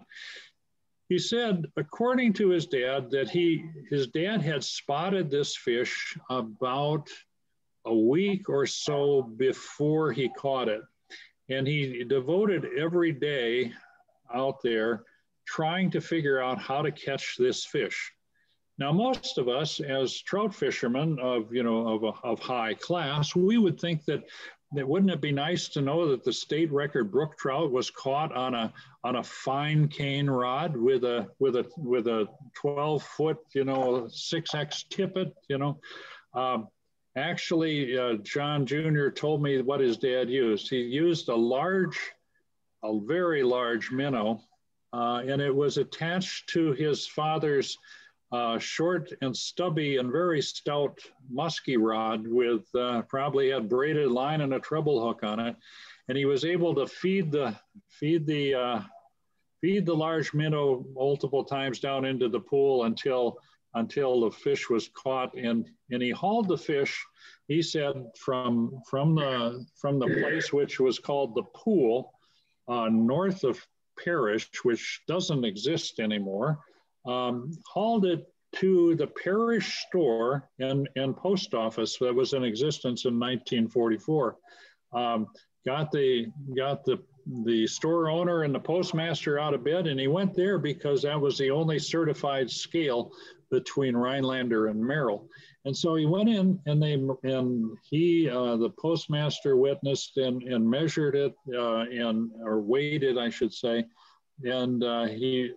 He said, according to his dad, that he his dad had spotted this fish about a week or so before he caught it. And he devoted every day out there trying to figure out how to catch this fish. Now, most of us, as trout fishermen of you know of, of high class, we would think that that wouldn't it be nice to know that the state record brook trout was caught on a on a fine cane rod with a with a with a 12 foot you know 6x tippet you know? Um, actually uh, john jr told me what his dad used. He used a large a very large minnow uh, and it was attached to his father's uh, short and stubby and very stout musky rod with uh, probably had braided line and a treble hook on it. And he was able to feed the, feed the, uh, feed the large minnow multiple times down into the pool until, until the fish was caught. And, and he hauled the fish, he said, from, from, the, from the place which was called the pool, uh, north of Parrish, which doesn't exist anymore um, hauled it to the Parrish store and, and post office that was in existence in 1944. Um, got the got the the store owner and the postmaster out of bed, and he went there because that was the only certified scale between Rhinelander and Merrill. And so he went in, and they and he uh, the postmaster witnessed and, and measured it uh, and or weighed it, I should say, and uh, he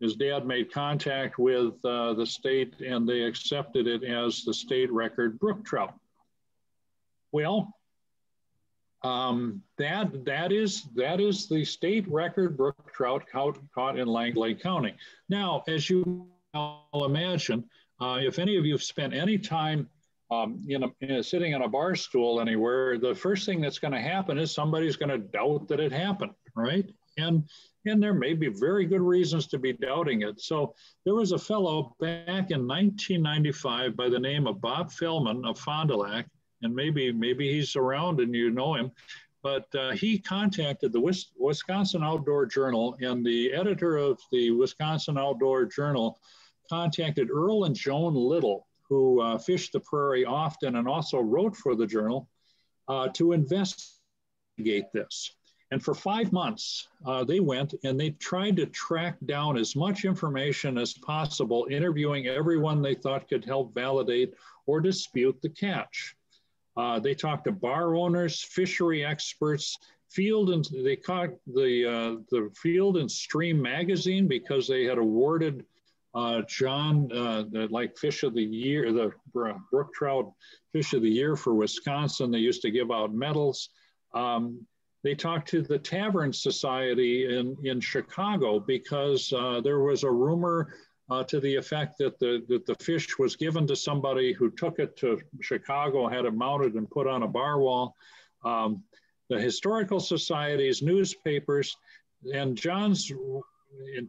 his dad made contact with uh, the state and they accepted it as the state record brook trout. Well, um, that that is that is the state record brook trout caught, caught in Langlade County. Now, as you all imagine, uh, if any of you have spent any time um, in, a, in a, sitting on a bar stool anywhere, the first thing that's going to happen is somebody's going to doubt that it happened, right? And and there may be very good reasons to be doubting it. So there was a fellow back in 1995 by the name of Bob Fellman of Fond du Lac, and maybe maybe he's around and you know him. But uh, he contacted the Wisconsin Outdoor Journal, and the editor of the Wisconsin Outdoor Journal contacted Earl and Joan Little, who uh, fished the prairie often and also wrote for the journal, uh, to investigate this. And for five months, uh, they went and they tried to track down as much information as possible, interviewing everyone they thought could help validate or dispute the catch. Uh, they talked to bar owners, fishery experts, field and they caught the uh, the Field and Stream magazine because they had awarded uh, John, uh, the, like Fish of the Year, the Brook Trout Fish of the Year for Wisconsin. They used to give out medals. Um, they talked to the Tavern Society in, in Chicago because uh, there was a rumor uh, to the effect that the, that the fish was given to somebody who took it to Chicago, had it mounted and put on a bar wall. Um, the historical Society's newspapers, and John's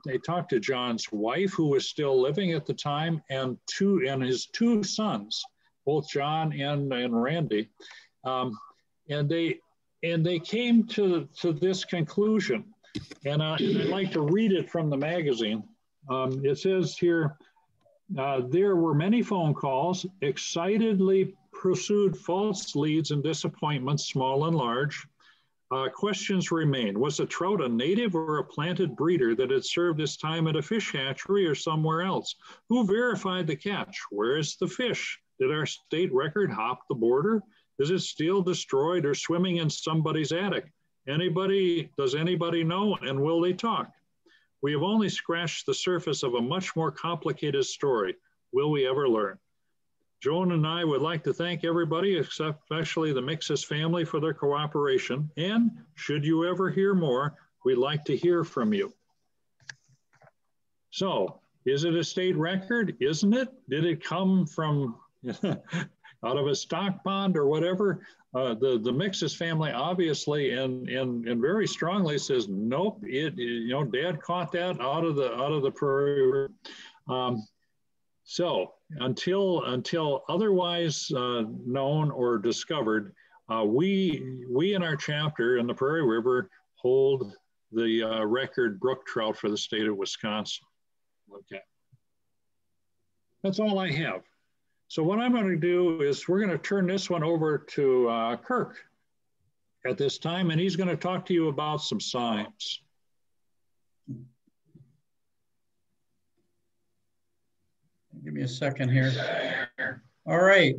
they talked to John's wife, who was still living at the time, and two and his two sons, both John and, and Randy. Um, and they and they came to, to this conclusion. And, uh, and I'd like to read it from the magazine. Um, it says here, uh, there were many phone calls, excitedly pursued false leads and disappointments, small and large. Uh, questions remain. Was the trout a native or a planted breeder that had served its time at a fish hatchery or somewhere else? Who verified the catch? Where is the fish? Did our state record hop the border? Is it still destroyed or swimming in somebody's attic? Anybody, does anybody know and will they talk? We have only scratched the surface of a much more complicated story. Will we ever learn? Joan and I would like to thank everybody, especially the Mixes family, for their cooperation. And should you ever hear more, we'd like to hear from you. So, is it a state record? Isn't it? Did it come from out of a stock pond or whatever? Uh, the the Mixes family obviously and and and very strongly says nope. It you know Dad caught that out of the out of the prairie. Um, so until until otherwise uh, known or discovered, uh, we we in our chapter in the Prairie River hold the uh, record brook trout for the state of Wisconsin. Okay, that's all I have. So what I'm going to do is we're going to turn this one over to uh, Kirk at this time, and he's going to talk to you about some signs. Give me a second here. All right.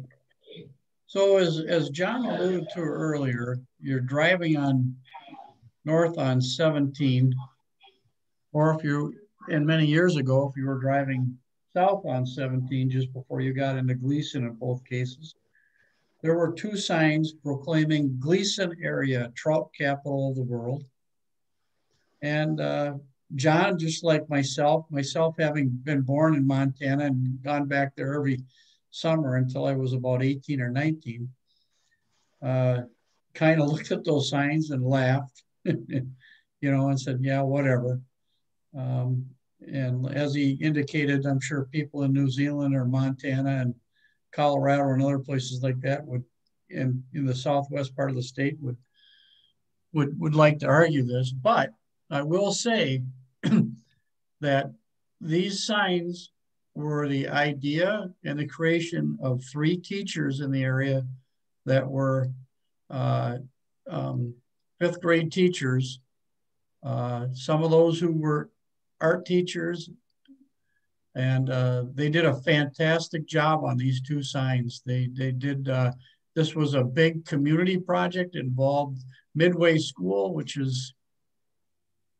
So as, as John alluded to earlier, you're driving on north on 17, or if you, and many years ago, if you were driving south on 17 just before you got into Gleason in both cases, there were two signs proclaiming Gleason area trout capital of the world. And uh, John, just like myself, myself having been born in Montana and gone back there every summer until I was about 18 or 19, uh, kind of looked at those signs and laughed, you know, and said, yeah, whatever. Um, and as he indicated, I'm sure people in New Zealand or Montana and Colorado and other places like that would, in, in the southwest part of the state, would would would like to argue this. But I will say that these signs were the idea and the creation of three teachers in the area that were uh, um, fifth grade teachers. Uh, some of those who were art teachers, and uh, they did a fantastic job on these two signs. They they did. Uh, this was a big community project involved Midway School, which is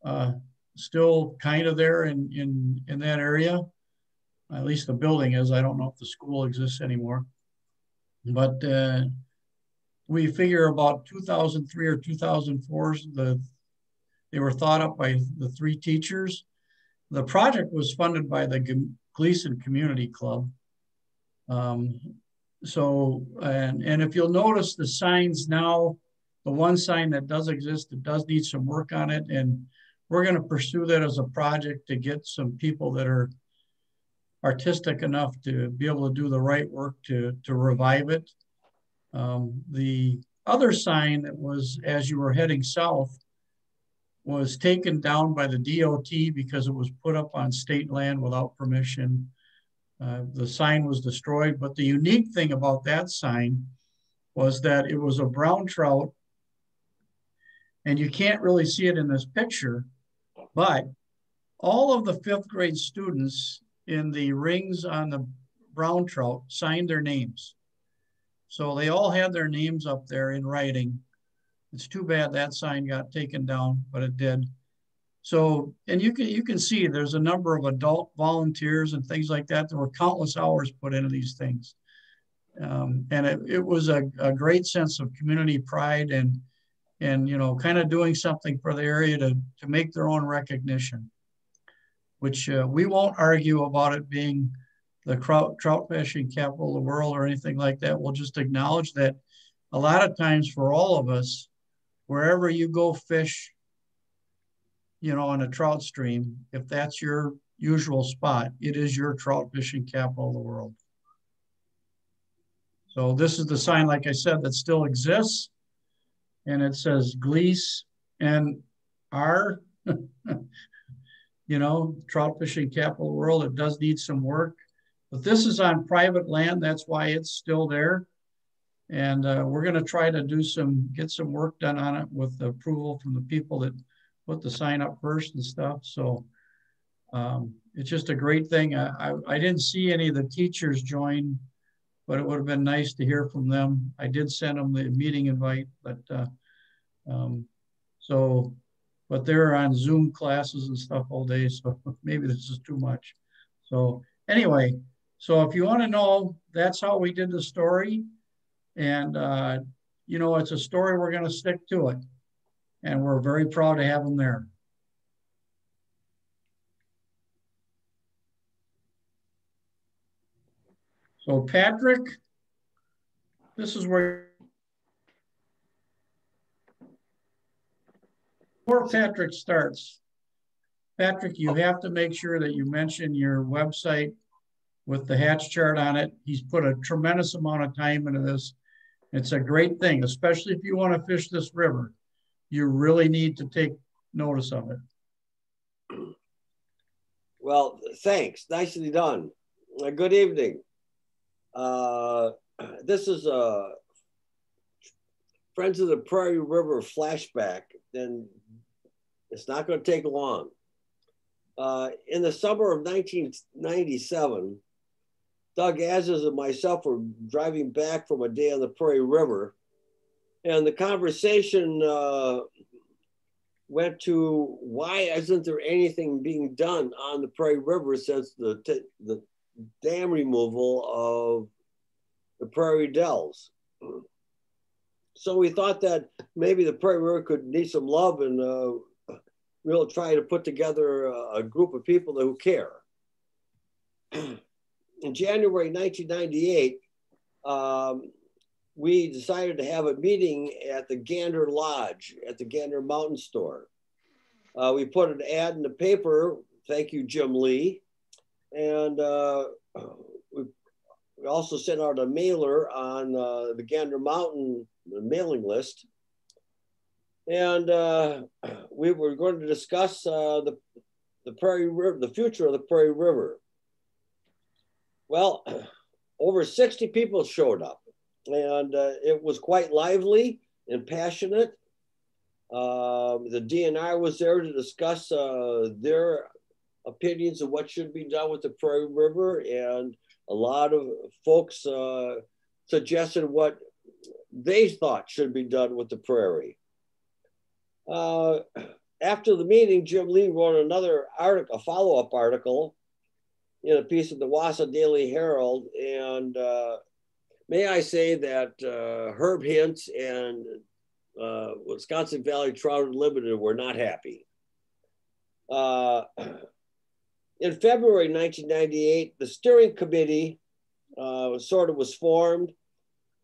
uh, still kind of there in, in, in that area. At least the building is. I don't know if the school exists anymore. But uh, we figure about 2003 or 2004, the, they were thought up by the three teachers. The project was funded by the Gleason Community Club. Um, so, and, and if you'll notice the signs now, the one sign that does exist, it does need some work on it. And we're going to pursue that as a project to get some people that are artistic enough to be able to do the right work to, to revive it. Um, the other sign that was as you were heading south was taken down by the DOT because it was put up on state land without permission. Uh, the sign was destroyed, but the unique thing about that sign was that it was a brown trout and you can't really see it in this picture, but all of the fifth grade students in the rings on the brown trout signed their names. So they all had their names up there in writing. It's too bad that sign got taken down, but it did. So, and you can you can see there's a number of adult volunteers and things like that. There were countless hours put into these things, um, and it, it was a, a great sense of community pride and and you know kind of doing something for the area to to make their own recognition which uh, we won't argue about it being the trout, trout fishing capital of the world or anything like that. We'll just acknowledge that a lot of times for all of us, wherever you go fish, you know, on a trout stream, if that's your usual spot, it is your trout fishing capital of the world. So this is the sign, like I said, that still exists. And it says Glease and R you know, trout fishing capital world. It does need some work, but this is on private land. That's why it's still there. And uh, we're going to try to do some, get some work done on it with the approval from the people that put the sign up first and stuff. So um, it's just a great thing. I, I, I, didn't see any of the teachers join, but it would have been nice to hear from them. I did send them the meeting invite, but uh, um, so but they're on Zoom classes and stuff all day. So maybe this is too much. So anyway, so if you want to know, that's how we did the story. And, uh, you know, it's a story we're going to stick to it. And we're very proud to have them there. So Patrick, this is where before Patrick starts, Patrick, you have to make sure that you mention your website with the hatch chart on it. He's put a tremendous amount of time into this. It's a great thing, especially if you want to fish this river. You really need to take notice of it. Well, thanks. Nicely done. Uh, good evening. Uh, this is a Friends of the Prairie River flashback. And it's not going to take long. Uh, in the summer of 1997, Doug Azes and myself were driving back from a day on the Prairie River, and the conversation uh, went to why isn't there anything being done on the Prairie River since the, the dam removal of the Prairie Dells? So we thought that maybe the Prairie River could need some love and uh, we'll try to put together a group of people who care. In January 1998, um, we decided to have a meeting at the Gander Lodge at the Gander Mountain Store. Uh, we put an ad in the paper. Thank you, Jim Lee. And uh, we, we, also sent out a mailer on uh, the Gander Mountain mailing list and uh, we were going to discuss uh, the the Prairie River, the future of the Prairie River. Well, over 60 people showed up, and uh, it was quite lively and passionate. Um, the DNR was there to discuss uh, their opinions of what should be done with the Prairie River, and a lot of folks uh, suggested what they thought should be done with the prairie. Uh, after the meeting, Jim Lee wrote another article, a follow-up article in a piece of the Wausau Daily Herald. And uh, may I say that uh, Herb Hintz and uh, Wisconsin Valley Trout Limited were not happy. Uh, in February 1998, the steering committee uh, sort of was formed.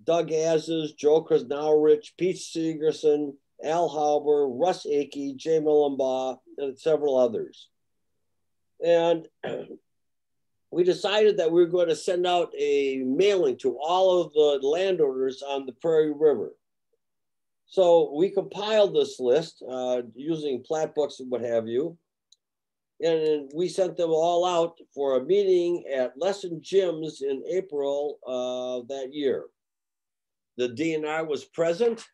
Doug Azes, Joe Krasnowrich, Pete Segerson, Al Hauber, Russ Akey, Jay Millenbaugh, and several others. And we decided that we were going to send out a mailing to all of the landowners on the Prairie River. So we compiled this list uh, using plat books and what have you. And we sent them all out for a meeting at Lesson Gyms in April of that year. The DNR was present.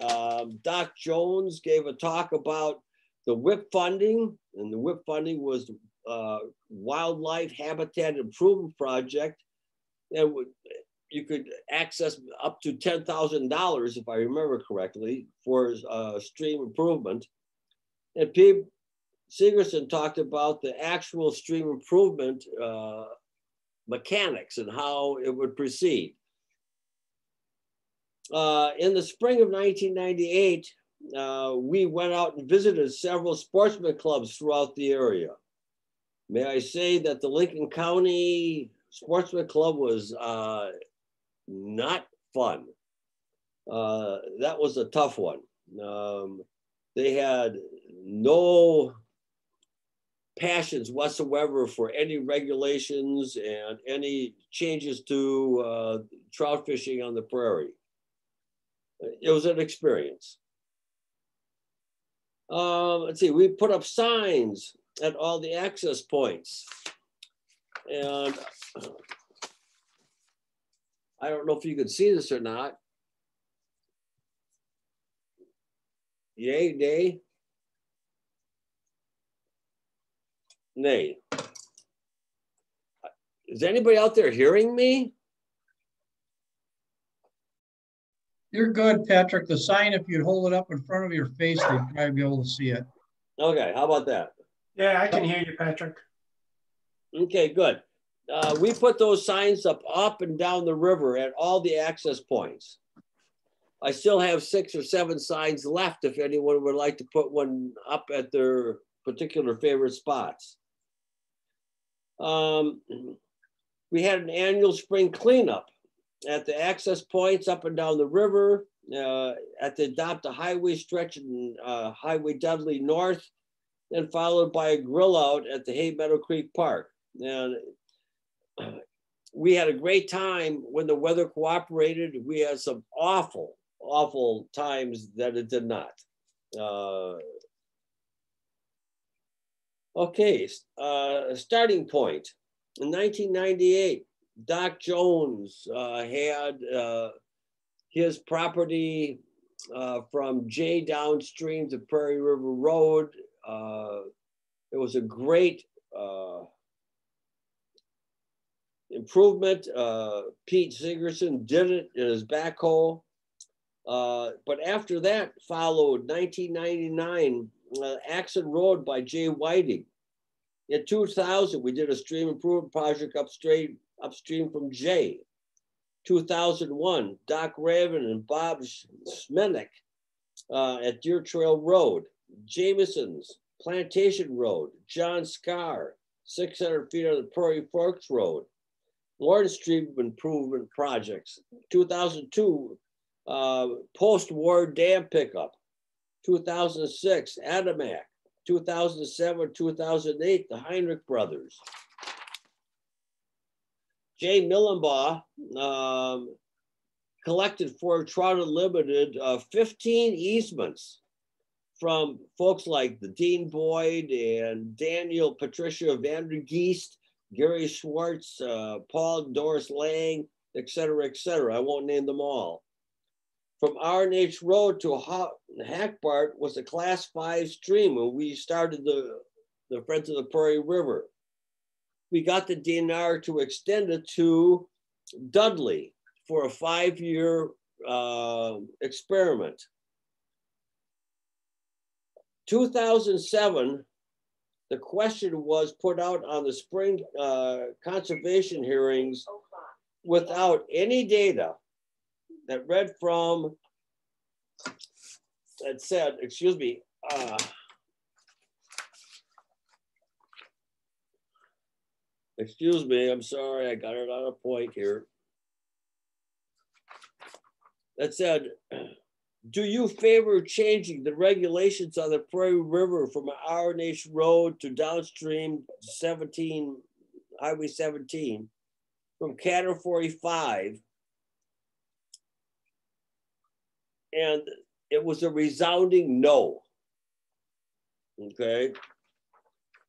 Um, Doc Jones gave a talk about the WHIP funding, and the WHIP funding was uh, Wildlife Habitat Improvement Project. And you could access up to $10,000, if I remember correctly, for uh, stream improvement. And P. Segerson talked about the actual stream improvement uh, mechanics and how it would proceed. Uh, in the spring of 1998, uh, we went out and visited several sportsman clubs throughout the area. May I say that the Lincoln County Sportsman Club was uh, not fun. Uh, that was a tough one. Um, they had no passions whatsoever for any regulations and any changes to uh, trout fishing on the prairie. It was an experience. Um, let's see, we put up signs at all the access points. And uh, I don't know if you can see this or not. Yay, nay? Nay. Is anybody out there hearing me? You're good, Patrick. The sign, if you'd hold it up in front of your face, they'd probably be able to see it. Okay, how about that? Yeah, I can hear you, Patrick. Okay, good. Uh, we put those signs up up and down the river at all the access points. I still have six or seven signs left if anyone would like to put one up at their particular favorite spots. Um, we had an annual spring cleanup at the access points up and down the river, uh, at the Adopt a Highway stretch in uh, Highway Dudley North, and followed by a grill out at the Hay Meadow Creek Park. And we had a great time when the weather cooperated. We had some awful, awful times that it did not. Uh, okay, uh, starting point. In 1998, Doc Jones uh, had uh, his property uh, from Jay downstream to Prairie River Road. Uh, it was a great uh, improvement. Uh, Pete Segerson did it in his backhoe. but after that followed 1999 uh, Axon Road by Jay Whiting. In 2000, we did a stream improvement project upstream upstream from Jay. 2001, Doc Raven and Bob Smenik uh, at Deer Trail Road, Jameson's Plantation Road, John Scar, 600 feet on the Prairie Forks Road, Warren Street Improvement Projects, 2002, uh, post-war dam pickup, 2006, Adamac, 2007, 2008, the Heinrich brothers, Jay Millenbaugh um, collected for Trout Limited uh, 15 easements from folks like the Dean Boyd and Daniel Patricia Vandergeest, Gary Schwartz, uh, Paul Doris Lang, et cetera, et cetera. I won't name them all. From R&H Road to Hackbart was a class five stream when we started the, the Friends of the Prairie River we got the DNR to extend it to Dudley for a five-year uh, experiment. 2007, the question was put out on the spring uh, conservation hearings without any data that read from, that said, excuse me, uh, excuse me, I'm sorry, I got it on a point here. That said, do you favor changing the regulations on the Prairie River from R&H Road to downstream 17, Highway 17, from Category 5? And it was a resounding no. Okay.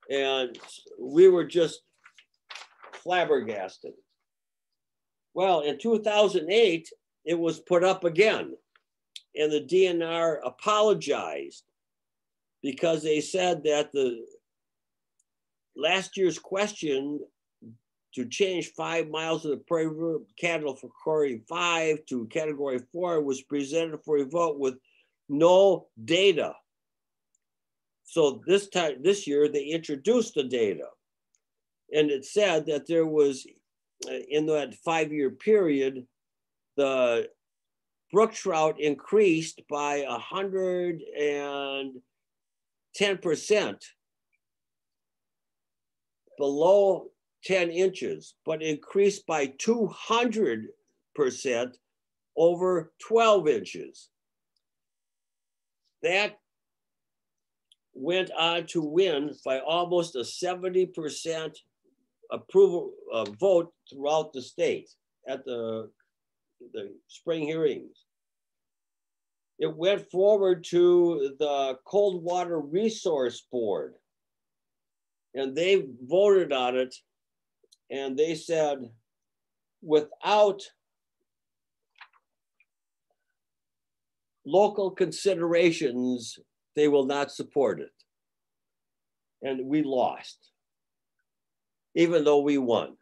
And we were just flabbergasted. Well, in 2008, it was put up again and the DNR apologized because they said that the last year's question to change five miles of the prairie river category five to category four was presented for a vote with no data. So this time, this year, they introduced the data. And it said that there was, uh, in that five year period, the brook trout increased by 110% below 10 inches, but increased by 200% over 12 inches. That went on to win by almost a 70% approval uh, vote throughout the state at the the spring hearings. It went forward to the Cold Water Resource Board and they voted on it and they said without local considerations, they will not support it. And we lost, even though we won.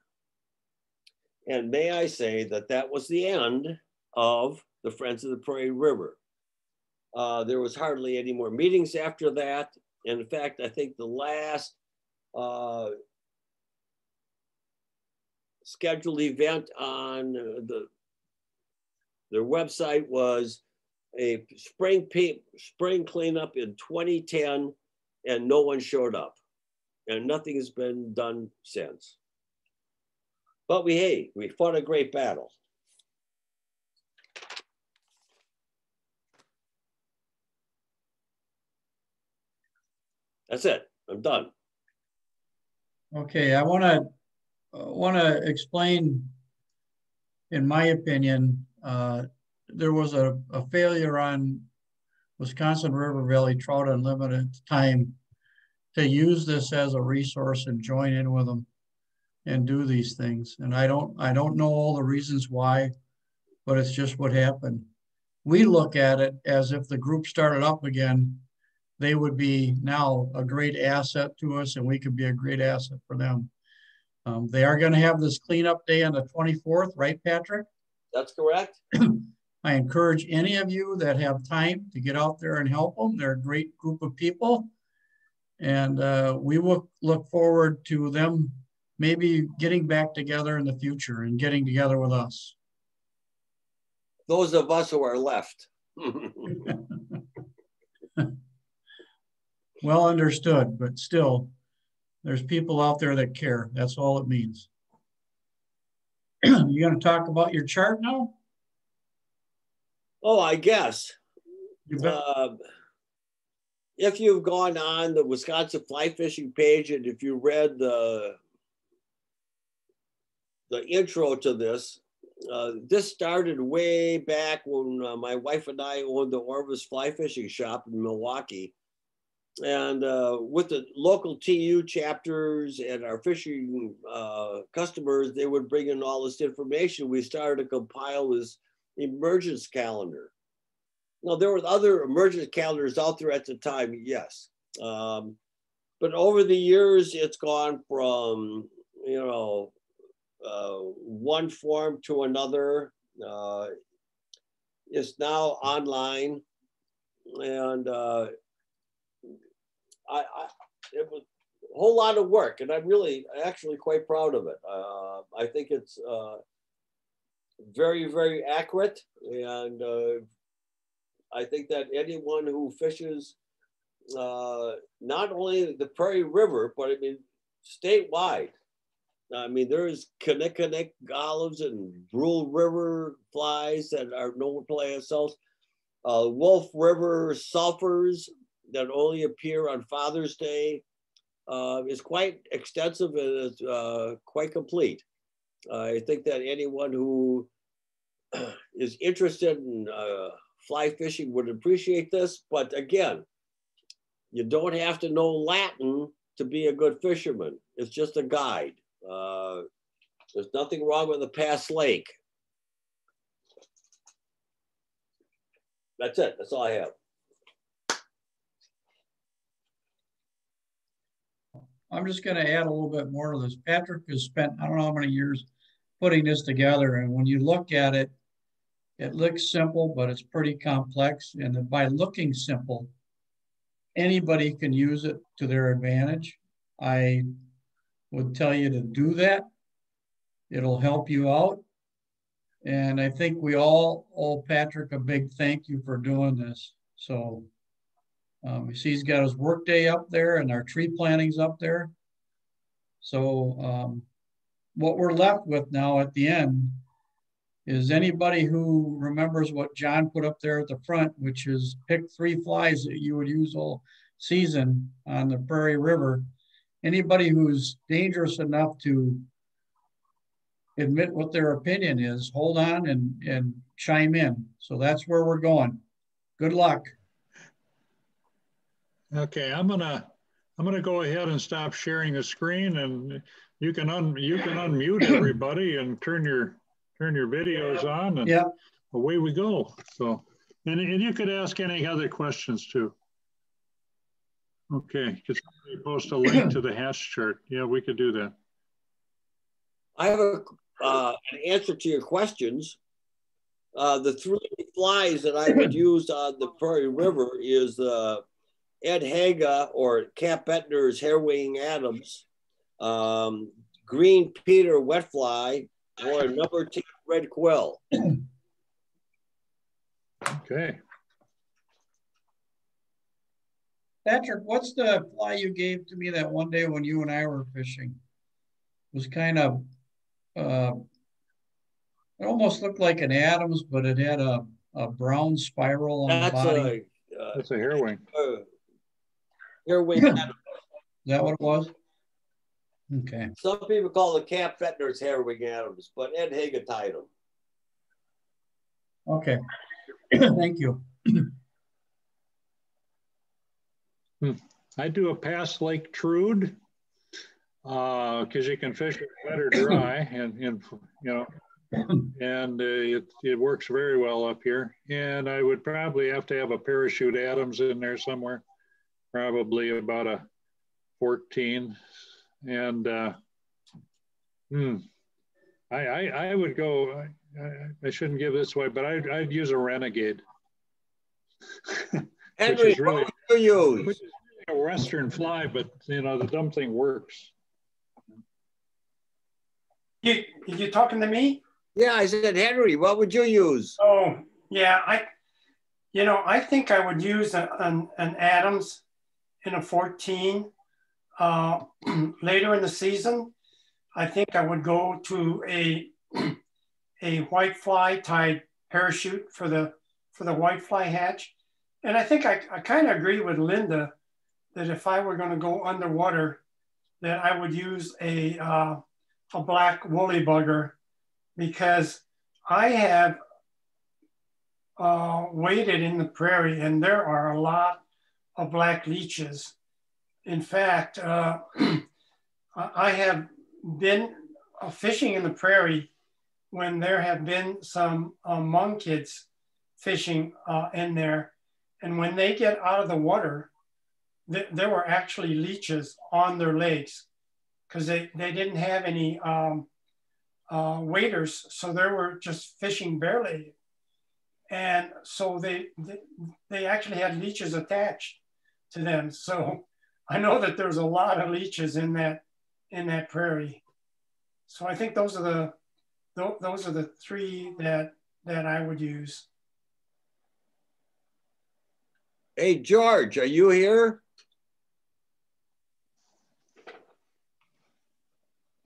And may I say that that was the end of the Friends of the Prairie River. Uh, there was hardly any more meetings after that. And in fact, I think the last uh, scheduled event on the their website was a spring spring cleanup in 2010, and no one showed up, and nothing has been done since. But we, hey, we fought a great battle. That's it. I'm done. Okay, I want to uh, want to explain, in my opinion, uh, there was a, a failure on Wisconsin River Valley Trout Unlimited time to use this as a resource and join in with them and do these things. And I don't I don't know all the reasons why, but it's just what happened. We look at it as if the group started up again, they would be now a great asset to us and we could be a great asset for them. Um, they are going to have this cleanup day on the 24th, right, Patrick? That's correct. I encourage any of you that have time to get out there and help them. They're a great group of people. And uh, we will look forward to them maybe getting back together in the future and getting together with us. Those of us who are left. well understood, but still, there's people out there that care. That's all it means. you going to talk about your chart now? Oh, I guess. Uh, if you've gone on the Wisconsin fly fishing page and if you read the the intro to this. Uh, this started way back when uh, my wife and I owned the Orvis Fly Fishing Shop in Milwaukee. And uh, with the local TU chapters and our fishing uh, customers, they would bring in all this information. We started to compile this emergence calendar. Now, there were other emergence calendars out there at the time, yes. Um, but over the years, it's gone from, you know, uh, one form to another. Uh, is now online, and uh, I, I, it was a whole lot of work, and I'm really actually quite proud of it. Uh, I think it's uh, very, very accurate, and uh, I think that anyone who fishes not only the Prairie River, but I mean statewide. I mean, there's Kinnickinnic olives and Brule River flies that are known by themselves. Uh, Wolf River sulfurs that only appear on Father's Day uh, is quite extensive and is uh, quite complete. I think that anyone who is interested in uh, fly fishing would appreciate this, but again, you don't have to know Latin to be a good fisherman. It's just a guide. Uh, there's nothing wrong with the Pass Lake. That's it. That's all I have. I'm just going to add a little bit more to this. Patrick has spent, I don't know how many years putting this together. And when you look at it, it looks simple, but it's pretty complex. And by looking simple, anybody can use it to their advantage. I would tell you to do that. It'll help you out. And I think we all owe Patrick a big thank you for doing this. So um, you see he's got his workday up there and our tree plantings up there. So um, what we're left with now at the end is anybody who remembers what John put up there at the front, which is pick three flies that you would use all season on the Prairie River. Anybody who's dangerous enough to admit what their opinion is, hold on and, and chime in. So that's where we're going. Good luck. Okay, I'm gonna I'm gonna go ahead and stop sharing the screen and you can un you can unmute everybody and turn your turn your videos on and yeah. away we go. So, and, and you could ask any other questions too. Okay, could somebody post a link to the hatch chart? Yeah, we could do that. I have a, uh, an answer to your questions. Uh, the three flies that I would use on the Prairie River is uh, Ed Haga or Cap Bettner's Hairwing Adams, um, Green Peter Wet Fly, or number 10 red quill. Okay. Patrick, what's the fly you gave to me that one day when you and I were fishing? It was kind of, uh, it almost looked like an Adams, but it had a, a brown spiral on That's the body. A, uh, That's a hairwing. Uh, hairwing. Is that what it was? Okay. Some people call the Cap Bettner's Hairwing Adams, but Ed Haga tied them. Okay. Thank you. Hmm. I do a Pass Lake Trude because uh, you can fish it wet or dry, and, and you know, and uh, it it works very well up here. And I would probably have to have a parachute Adams in there somewhere, probably about a 14. And uh, hmm, I, I I would go. I, I shouldn't give this away, but I'd, I'd use a Renegade. Henry, which is really, what do you use? A Western fly, but you know the dumb thing works. You you talking to me? Yeah, I said Henry. What would you use? Oh yeah, I you know I think I would use a, an an Adams in a 14 uh, later in the season. I think I would go to a a white fly tied parachute for the for the white fly hatch. And I think I, I kind of agree with Linda that if I were going to go underwater, that I would use a, uh, a black woolly bugger because I have uh, waded in the prairie and there are a lot of black leeches. In fact, uh, I have been uh, fishing in the prairie when there have been some uh, kids fishing uh, in there and when they get out of the water, th there were actually leeches on their legs because they, they didn't have any um, uh, waders. So they were just fishing barely. And so they, they, they actually had leeches attached to them. So I know that there's a lot of leeches in that in that prairie. So I think those are the those are the three that that I would use. Hey George, are you here?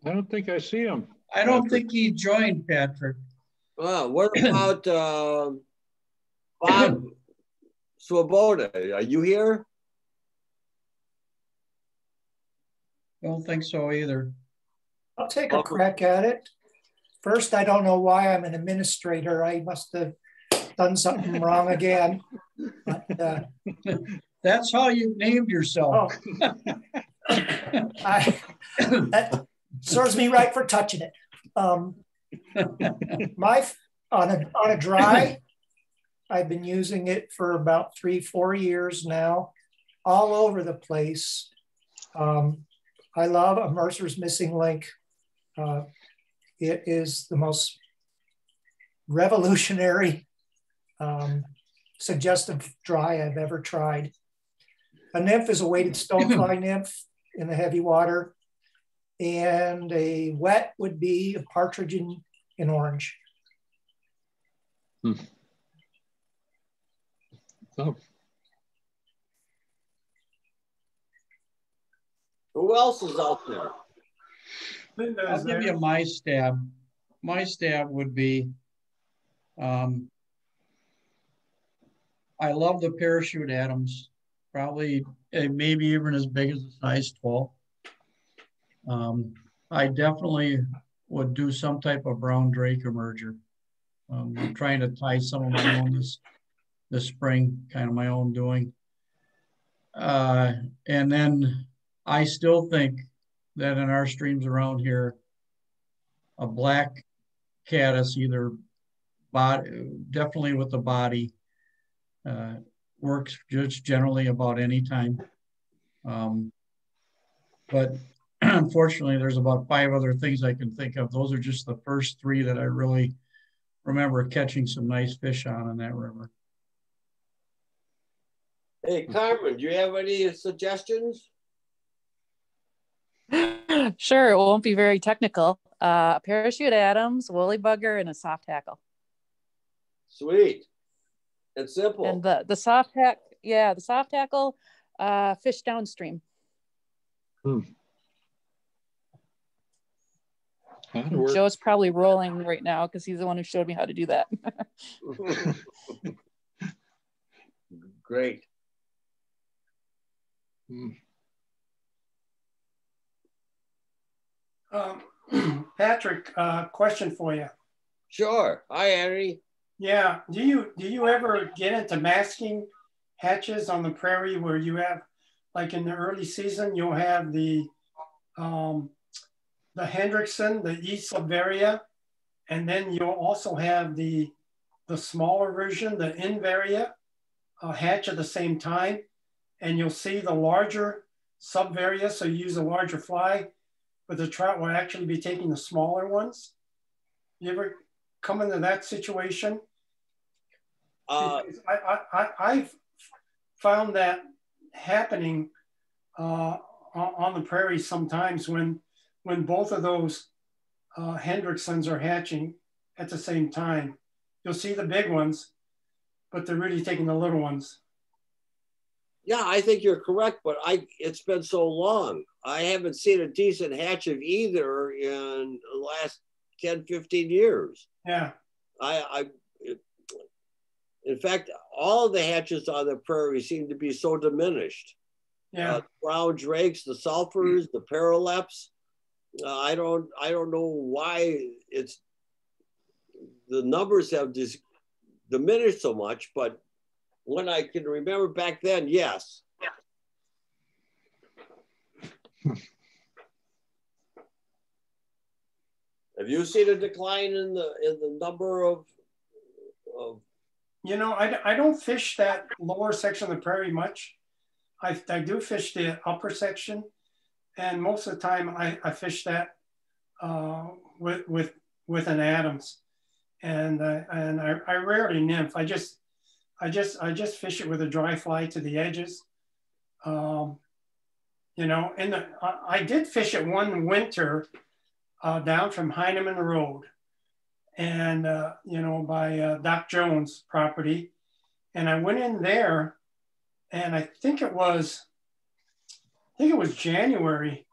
I don't think I see him. I don't think he joined, Patrick. Well, what about uh, Bob Swoboda? Are you here? I don't think so either. I'll take a crack at it. First, I don't know why I'm an administrator. I must have done something wrong again. But, uh, That's how you named yourself. oh. I, that serves me right for touching it. Um, my on a on a dry, I've been using it for about three four years now, all over the place. Um, I love a Mercer's Missing Link. Uh, it is the most revolutionary, um, suggestive dry I've ever tried. A nymph is a weighted stonefly nymph in the heavy water, and a wet would be a partridge in, in orange. Hmm. Oh. Who else is out there? I'll give there? you my stab. My stab would be, um, I love the parachute Adams, probably eh, maybe even as big as a size 12. Um, I definitely would do some type of brown drake emerger. Um, I'm trying to tie some of my own this, this spring, kind of my own doing. Uh, and then I still think that in our streams around here, a black caddis, either body, definitely with the body, uh, works just generally about any time. Um, but unfortunately, there's about five other things I can think of. Those are just the first three that I really remember catching some nice fish on in that river. Hey, Carmen, do you have any suggestions? Sure, it won't be very technical. Uh, a parachute Adams, woolly bugger, and a soft tackle. Sweet. And simple. And the the soft tack, yeah, the soft tackle, uh, fish downstream. Hmm. That'd work. Joe's probably rolling right now because he's the one who showed me how to do that. Great. Hmm. Um, Patrick, uh, question for you. Sure. Hi, Henry. Yeah, do you do you ever get into masking hatches on the prairie where you have, like in the early season, you'll have the um, the Hendrickson, the E subvaria, and then you'll also have the the smaller version, the Invaria, uh, hatch at the same time, and you'll see the larger subvaria, so you use a larger fly, but the trout will actually be taking the smaller ones. You ever come into that situation? Uh, I, I, I've found that happening uh, on, on the prairie sometimes when, when both of those uh, Hendricksons are hatching at the same time. You'll see the big ones, but they're really taking the little ones. yeah, I think you're correct, but I it's been so long. I haven't seen a decent hatch of either in the last 10, 15 years. Yeah, I, I in fact, all of the hatches on the prairie seem to be so diminished. yeah. Uh, brown drakes, the sulfurs, the paraleps. Uh, I don't, I don't know why it's the numbers have dis- diminished so much, but when I can remember back then, yes. Have you seen a decline in the in the number of of You know, I, I don't fish that lower section of the prairie much. I, I do fish the upper section, and most of the time I, I fish that uh, with, with with an Adams, and uh, and I, I rarely nymph. I just I just I just fish it with a dry fly to the edges. Um, you know, in the, I, I did fish it one winter uh, down from Heineman Road and, uh, you know, by uh, Doc Jones property. And I went in there and I think it was, think it was January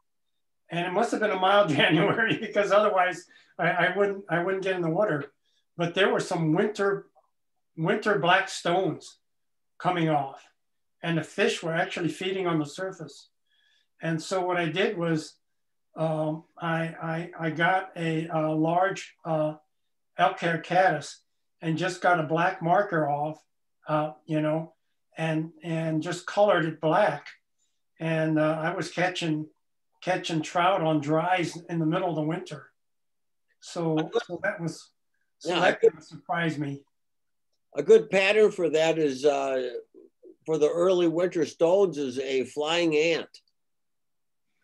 and it must have been a mild January because otherwise I, I wouldn't, I wouldn't get in the water. But there were some winter, winter black stones coming off and the fish were actually feeding on the surface. And so what I did was um, I, I, I, got a, a large uh, elk hair caddis and just got a black marker off, uh, you know, and, and just colored it black. And uh, I was catching, catching trout on dries in the middle of the winter. So, so that was, so yeah, that could, surprised me. A good pattern for that is uh, for the early winter stones is a flying ant.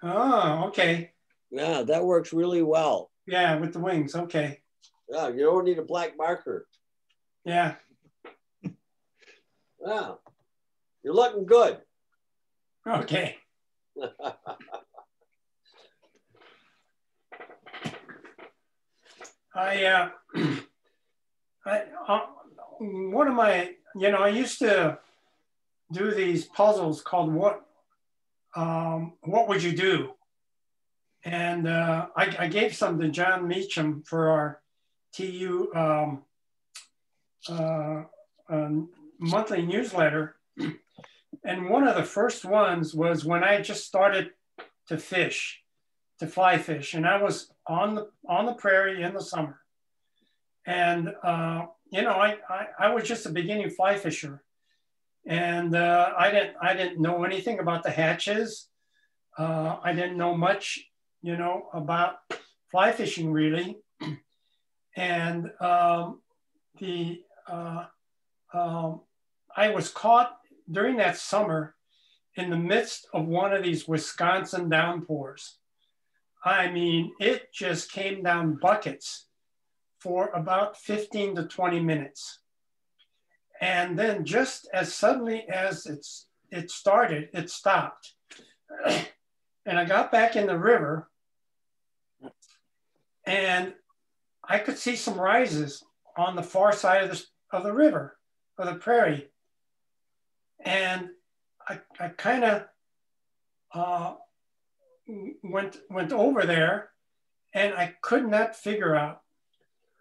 Oh, okay. Yeah, that works really well. Yeah, with the wings. Okay. Yeah, you don't need a black marker. Yeah. Yeah. You're looking good. Okay. I, uh, I, uh, one of my, you know, I used to do these puzzles called what um, what would you do? And uh, I, I, gave some to John Meacham for our TU um, uh, um, monthly newsletter. And one of the first ones was when I just started to fish, to fly fish, and I was on the on the prairie in the summer. And uh, you know, I, I, I was just a beginning fly fisher, and uh, I didn't I didn't know anything about the hatches. Uh, I didn't know much, you know, about fly fishing really, and um, the uh, um, I was caught during that summer in the midst of one of these Wisconsin downpours. I mean, it just came down buckets for about 15 to 20 minutes. And then just as suddenly as it's, it started, it stopped. and I got back in the river and I could see some rises on the far side of the, of the river, of the prairie. And I, I kind of uh, went, went over there and I could not figure out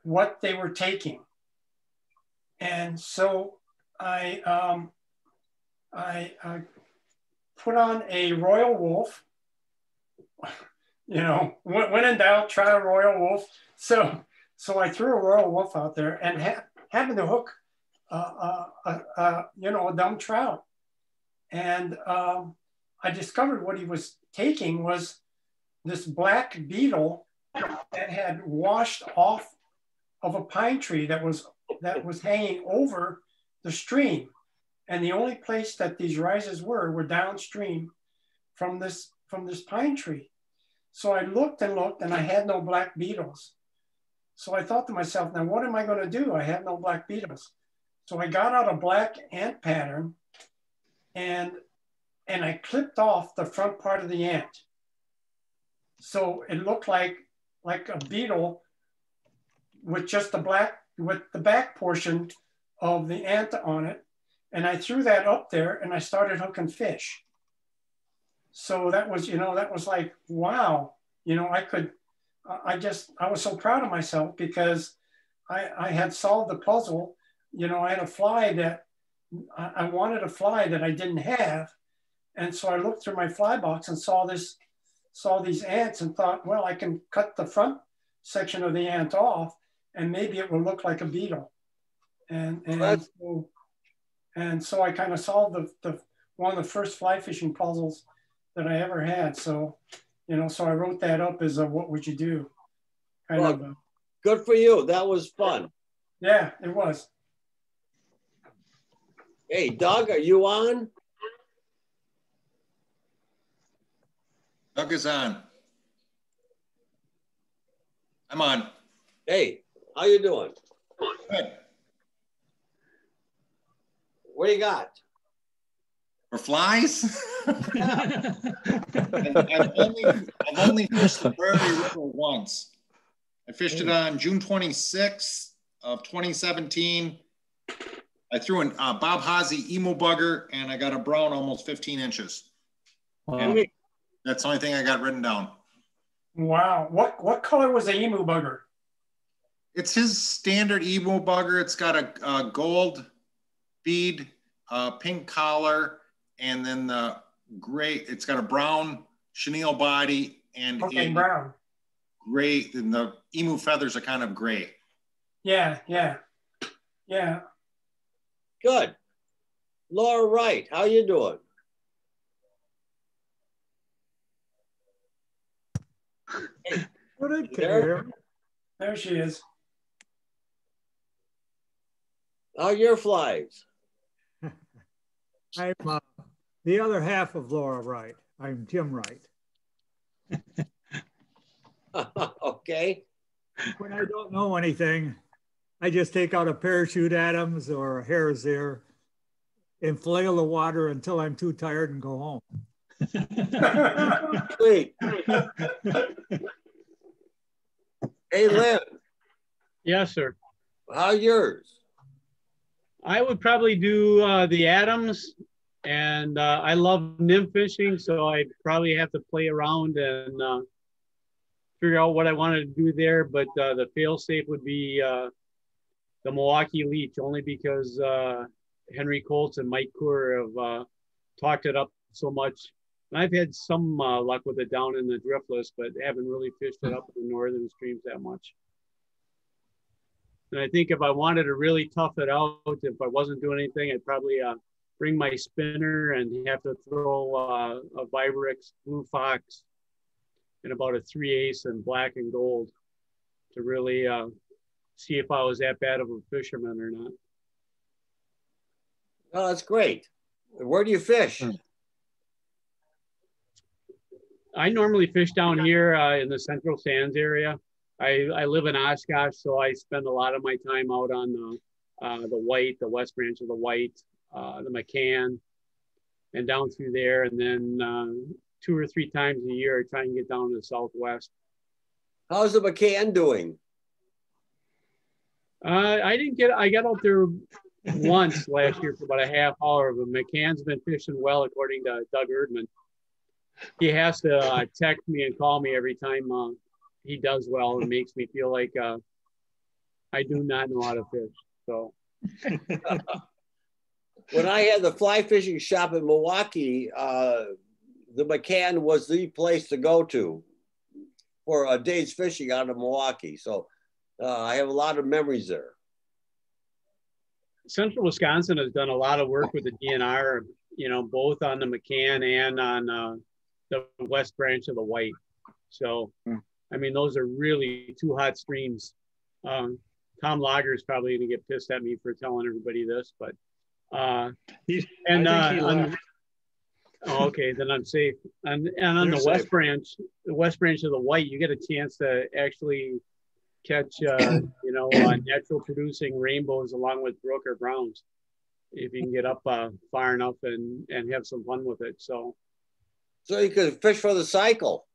what they were taking. And so I, um, I, I put on a Royal Wulff. you know, when, in doubt, try a Royal Wulff. So, so I threw a Royal Wulff out there and ha- having to hook, uh, uh, uh, you know, a dumb trout. And um, I discovered what he was taking was this black beetle that had washed off of a pine tree that was that was hanging over the stream. And the only place that these rises were were downstream from this from this pine tree. So I looked and looked and I had no black beetles. So I thought to myself, now what am I going to do? I have no black beetles. So I got out a black ant pattern and and I clipped off the front part of the ant. So it looked like like a beetle with just the black with the back portion of the ant on it. And I threw that up there and I started hooking fish. So that was, you know, that was like, wow, you know, I could, I just, I was so proud of myself because I, I had solved the puzzle. You know, I had a fly that I wanted a fly that I didn't have. And so I looked through my fly box and saw this, saw these ants and thought, well, I can cut the front section of the ant off and maybe it will look like a beetle. And and so, and so I kind of solved the, the one of the first fly fishing puzzles that I ever had. So, you know, so I wrote that up as a what would you do? Kind well, of a, good for you. That was fun. Yeah, it was. Hey, Doug, are you on? Doug is on. I'm on. Hey, how you doing? Good. What do you got? For flies? I've, I've only, I've only fished the Prairie River once. I fished it hmm. on June 26th of 2017. I threw an uh, Bob Haase emu bugger and I got a brown almost 15 inches. Wow. That's the only thing I got written down. Wow. What what color was the emu bugger? It's his standard emu bugger. It's got a, a gold bead, a pink collar, and then the gray. It's got a brown chenille body and Okay, brown. gray. And the emu feathers are kind of gray. Yeah, yeah, yeah. Good. Laura Wright, how you doing? What it There? care? There she is. How are your flies? I'm uh, the other half of Laura Wright. I'm Jim Wright. okay. When I don't know anything, I just take out a parachute Adams or a Harris there and flail the water until I'm too tired and go home. Sweet. Hey, Lynn, Yes, sir. how yours? I would probably do uh, the Adams, and uh, I love nymph fishing, so I'd probably have to play around and uh, figure out what I wanted to do there. But uh, the fail safe would be uh, the Milwaukee Leech, only because uh, Henry Koltz and Mike Coor have uh, talked it up so much. And I've had some uh, luck with it down in the driftless, but haven't really fished it up in the northern streams that much. And I think if I wanted to really tough it out, if I wasn't doing anything, I'd probably uh, bring my spinner and have to throw uh, a Vibrax Blue Fox and about a three ace and black and gold to really uh, see if I was that bad of a fisherman or not. Oh, that's great. Where do you fish? I normally fish down here uh, in the Central Sands area. I, I live in Oshkosh, so I spend a lot of my time out on the uh, the White, the West Branch of the White, uh, the Mecan, and down through there. And then uh, two or three times a year, I try and get down to the Southwest. How's the Mecan doing? Uh, I didn't get. I got out there once last year for about a half hour, but Mecan's been fishing well, according to Doug Erdman. He has to uh, text me and call me every time uh, he does well, and makes me feel like uh, I do not know how to fish. So When I had the fly fishing shop in Milwaukee, uh, the Mecan was the place to go to for a day's fishing out of Milwaukee. So uh, I have a lot of memories there. Central Wisconsin has done a lot of work with the DNR, you know, both on the Mecan and on uh, the west branch of the White. So, I mean, those are really two hot streams. Um, Tom Lager is probably going to get pissed at me for telling everybody this, but uh, He's, and I uh, he on- oh, okay, then I'm safe. And and on You're the west branch, the west branch of the White, you get a chance to actually catch, uh, you know, uh, natural producing rainbows along with brook or browns, if you can get up uh, far enough and and have some fun with it. So So you could fish for the cycle.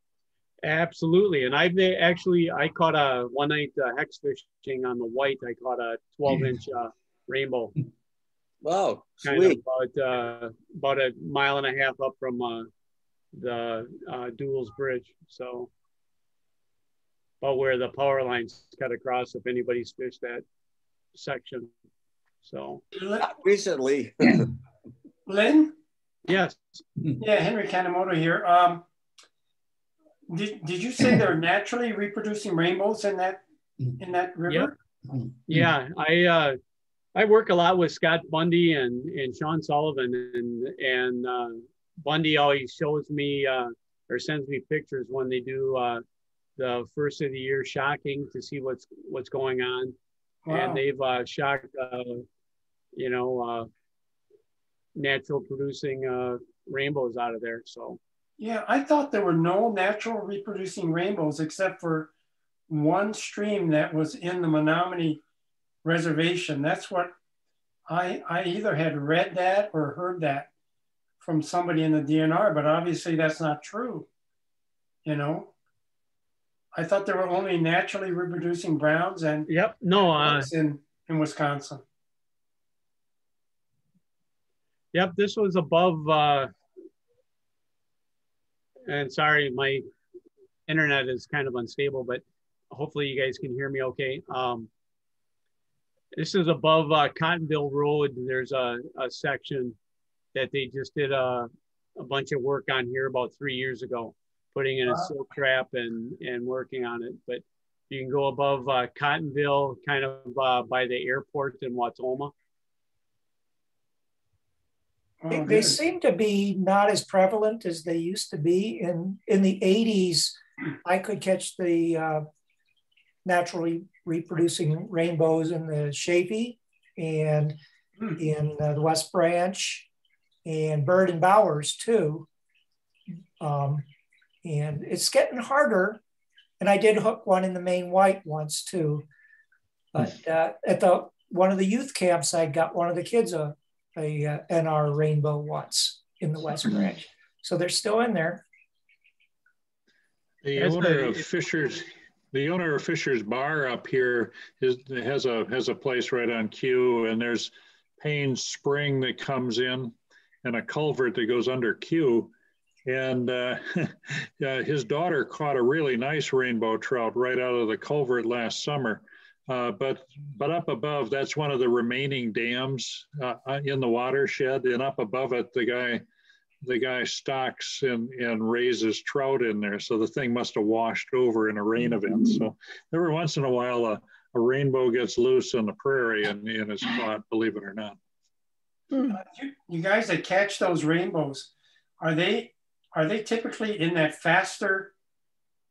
absolutely, and I've actually I caught a one night uh, hex fishing on the White. I caught a 12 inch uh, rainbow. Wow, kind sweet. of about uh, about a mile and a half up from uh, the uh, Duels Bridge. So, about where the power lines cut across, if anybody's fished that section. So, Not recently. Lynn? yes, Yeah, Henry Kanemoto here. Um, did, did you say they're naturally reproducing rainbows in that in that river? yeah, I uh, I work a lot with Scott Bunde and and Sean Sullivan, and and uh, Bunde always shows me uh, or sends me pictures when they do uh, the first of the year shocking to see what's what's going on. Wow. and they've uh, shocked, uh, you know, uh, natural producing uh, rainbows out of there. So Yeah, I thought there were no natural reproducing rainbows except for one stream that was in the Menominee Reservation. That's what I I either had read that or heard that from somebody in the DNR, but obviously that's not true. You know, I thought there were only naturally reproducing browns and yep, no, uh, in in Wisconsin. Yep, this was above. Uh, and sorry, my internet is kind of unstable, but hopefully you guys can hear me okay. Um, this is above uh, Cottonville Road. There's a, a section that they just did a, a bunch of work on here about three years ago, putting in a silt trap and, and working on it. But you can go above uh, Cottonville, kind of uh, by the airport in Wautoma. They, they seem to be not as prevalent as they used to be. In in the 80s, I could catch the uh, naturally reproducing rainbows in the Chaffee and hmm. in uh, the West Branch and Bird and Bowers too. Um, and it's getting harder. And I did hook one in the main white once too. But uh, at the one of the youth camps, I got one of the kids a, a, a uh, NR rainbow once in the West Branch. So they're still in there. The owner of Fisher's the owner of Fisher's Bar up here is, has a has a place right on Q, and there's Payne Spring that comes in, and a culvert that goes under Q. And uh, his daughter caught a really nice rainbow trout right out of the culvert last summer. Uh, but but up above, that's one of the remaining dams uh, uh in the watershed, and up above it, the guy the guy stocks and, and raises trout in there. So the thing must have washed over in a rain event. So every once in a while, a, a rainbow gets loose on the prairie and, and is caught, believe it or not. Uh, you, you guys that catch those rainbows, are they are they typically in that faster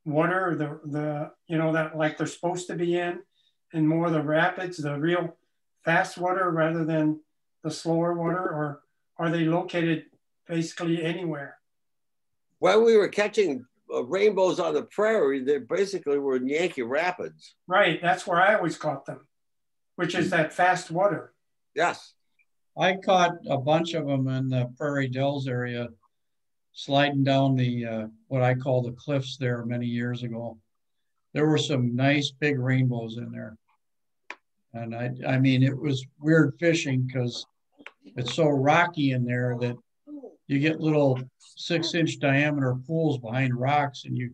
water, the the you know that like they're supposed to be in, and more the rapids, the real fast water rather than the slower water, or are they located basically anywhere. When we were catching uh, rainbows on the prairie, they basically were in Yankee Rapids. Right, that's where I always caught them, which is that fast water. Yes. I caught a bunch of them in the Prairie Dells area, sliding down the uh, what I call the cliffs there many years ago. There were some nice big rainbows in there. And I, I mean, it was weird fishing because it's so rocky in there that you get little six inch diameter pools behind rocks and you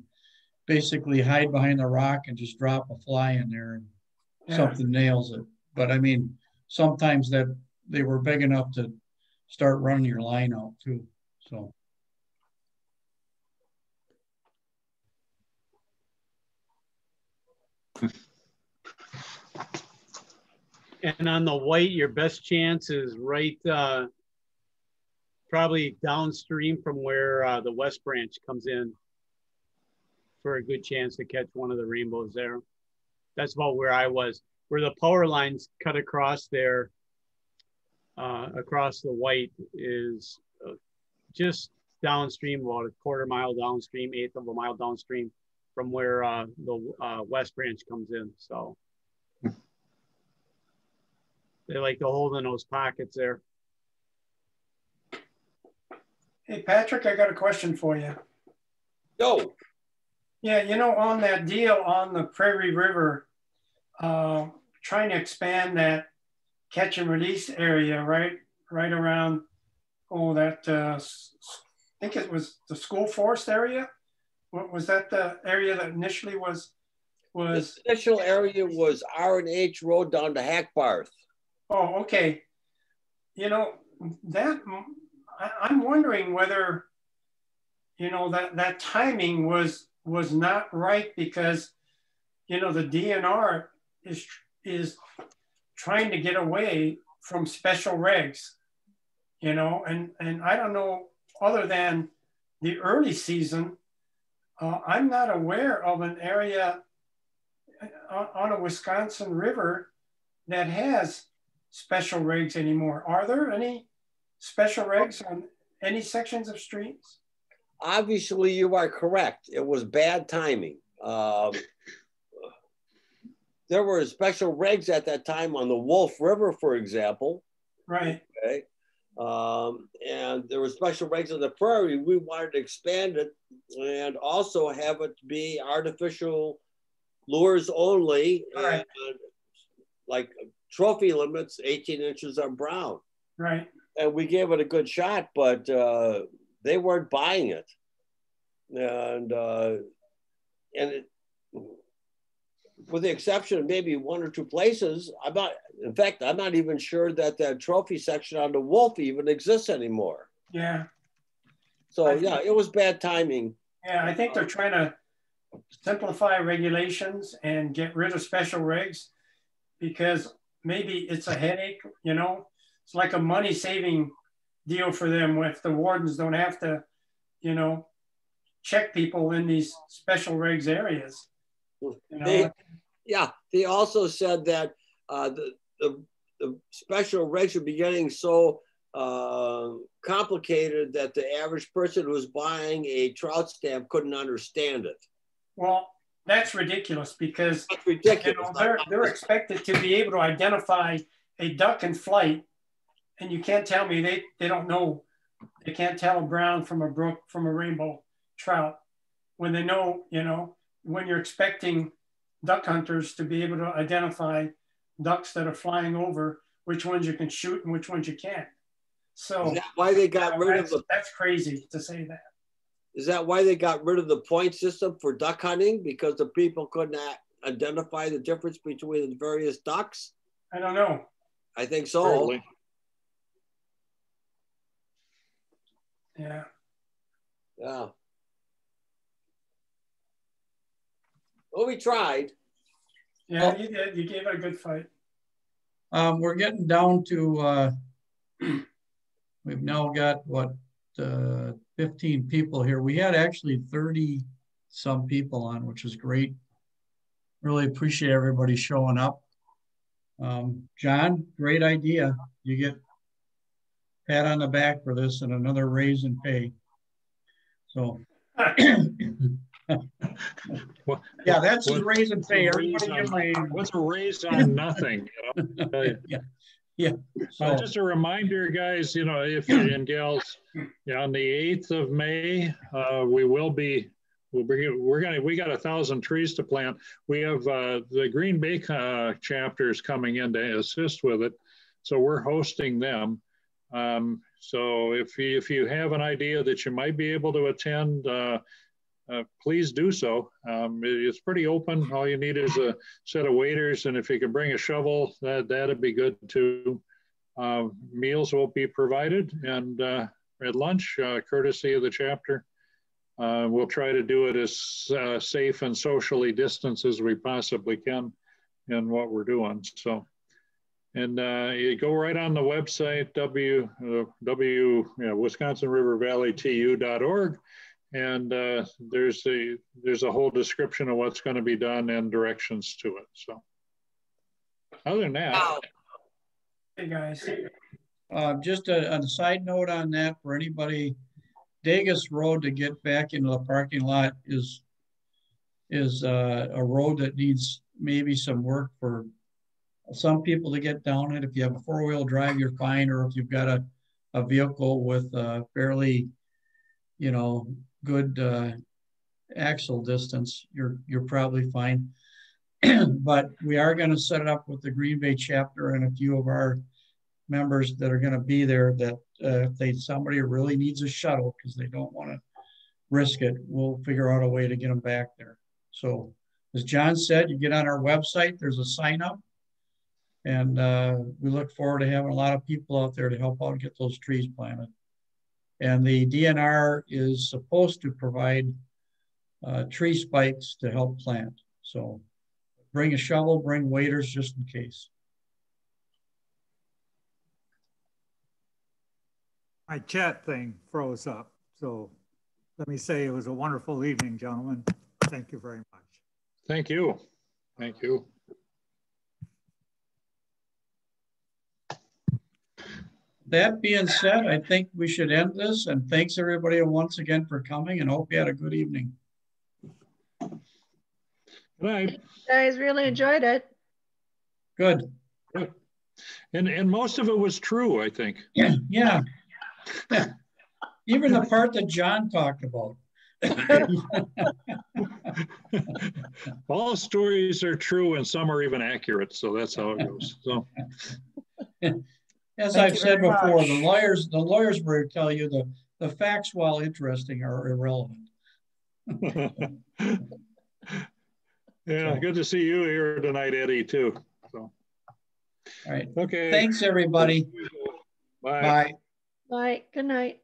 basically hide behind the rock and just drop a fly in there and yeah. something nails it. But I mean, sometimes that they were big enough to start running your line out too. So. And on the white, your best chance is right uh, probably downstream from where uh, the West Branch comes in for a good chance to catch one of the rainbows there. That's about where I was, where the power lines cut across there, uh, across the white is uh, just downstream, about a quarter mile downstream, eighth of a mile downstream from where uh, the uh, West Branch comes in. So they like to hold in those pockets there. Hey, Patrick, I got a question for you. Go. Yeah, you know, on that deal on the Prairie River, uh, trying to expand that catch and release area, right, right around, oh, that, uh, I think it was the school forest area. What was that the area that initially was, was? The initial area was R and H Road down to Hackbarth. Oh, okay. You know, that I, am wondering whether, you know, that, that timing was was not right because, you know, the DNR is is trying to get away from special regs, you know, and and I don't know other than the early season, uh, I'm not aware of an area on, on a Wisconsin river that has special regs anymore. Are there any special regs on any sections of streets? Obviously, you are correct. It was bad timing. Um, there were special regs at that time on the Wolf River, for example. Right. Okay. Um, and there were special regs on the prairie. We wanted to expand it and also have it be artificial lures only, Right. and like trophy limits, 18 inches on brown. Right. And we gave it a good shot, but uh, they weren't buying it. And uh, and it, with the exception of maybe one or two places, I'm not. In fact, I'm not even sure that that trophy section on the Wolf even exists anymore. Yeah. So yeah, it was bad timing. Yeah, I think they're trying to simplify regulations and get rid of special regs because maybe it's a headache, you know? It's like a money saving deal for them if the wardens don't have to, you know, check people in these special regs areas. They, yeah, they also said that uh, the, the, the special regs are beginning so uh, complicated that the average person who's buying a trout stamp couldn't understand it. Well, that's ridiculous because That's ridiculous. you know, they're, they're expected to be able to identify a duck in flight, and you can't tell me they, they don't know, they can't tell a brown from a brook from a rainbow trout when they know, you know, when you're expecting duck hunters to be able to identify ducks that are flying over, which ones you can shoot and which ones you can't. So Is that why they got rid of that's, the? that's crazy to say that. Is that why they got rid of the point system for duck hunting because the people could not identify the difference between the various ducks? I don't know. I think so. Probably. Yeah. Yeah. Well, we tried. Yeah, Well- you did. You gave it a good fight. Um, we're getting down to, uh, we've now got what, uh, 15 people here. We had actually 30 some people on, which is great. Really appreciate everybody showing up. Um, John, great idea. You get pat on the back for this and another raise in pay. So, What- yeah, that's a what- raise in pay. what's a Everybody raise give my, What's a raise on nothing? You know? Yeah, yeah. So So, just a reminder, guys, you know, if and gals, yeah, on the eighth of May, uh, we will be, we'll be, we're gonna, we got a thousand trees to plant. We have uh, the Green Bay uh, chapters coming in to assist with it, so we're hosting them. Um, so if you, if you have an idea that you might be able to attend, uh, please do so. Um, it- it's pretty open. All you need is a set of waders, and if you can bring a shovel, that that'd be good too. Uh, meals will be provided, and uh, at lunch, uh, courtesy of the chapter. Uh, we'll try to do it as uh, safe and socially distanced as we possibly can in what we're doing. So, and you go right on the website w w yeah, Wisconsin and uh, there's a there's a whole description of what's going to be done and directions to it. So, other than that, Wow. Hey guys. Uh, just a, a side note on that for anybody, Dagus Road to get back into the parking lot is is uh, a road that needs maybe some work for some people to get down it. If you have a four wheel drive, you're fine, or if you've got a a vehicle with a fairly, you know, good uh, axle distance, you're you're probably fine. but we are going to set it up with the Green Bay chapter and a few of our members that are going to be there that uh, if they somebody really needs a shuttle because they don't want to risk it, we'll figure out a way to get them back there. So as John said, you get on our website, there's a sign up. And uh, we look forward to having a lot of people out there to help out and get those trees planted. And the DNR is supposed to provide uh, tree spikes to help plant. So bring a shovel, bring waders just in case. My chat thing froze up. So let me say it was a wonderful evening, gentlemen. Thank you very much. thank you, thank you. That being said, I think we should end this and thanks everybody once again for coming and hope you had a good evening. Good night. Guys really enjoyed it. Good. And, and most of it was true, I think. Yeah, yeah. Even the part that John talked about. All stories are true and some are even accurate. So that's how it goes. So. As Thank I've said before, much. the lawyers, the lawyers will tell you the, the facts, while interesting, are irrelevant. yeah, good to see you here tonight, Eddie, too. So, All right. okay. Thanks, everybody. Bye. Bye. Bye. Good night.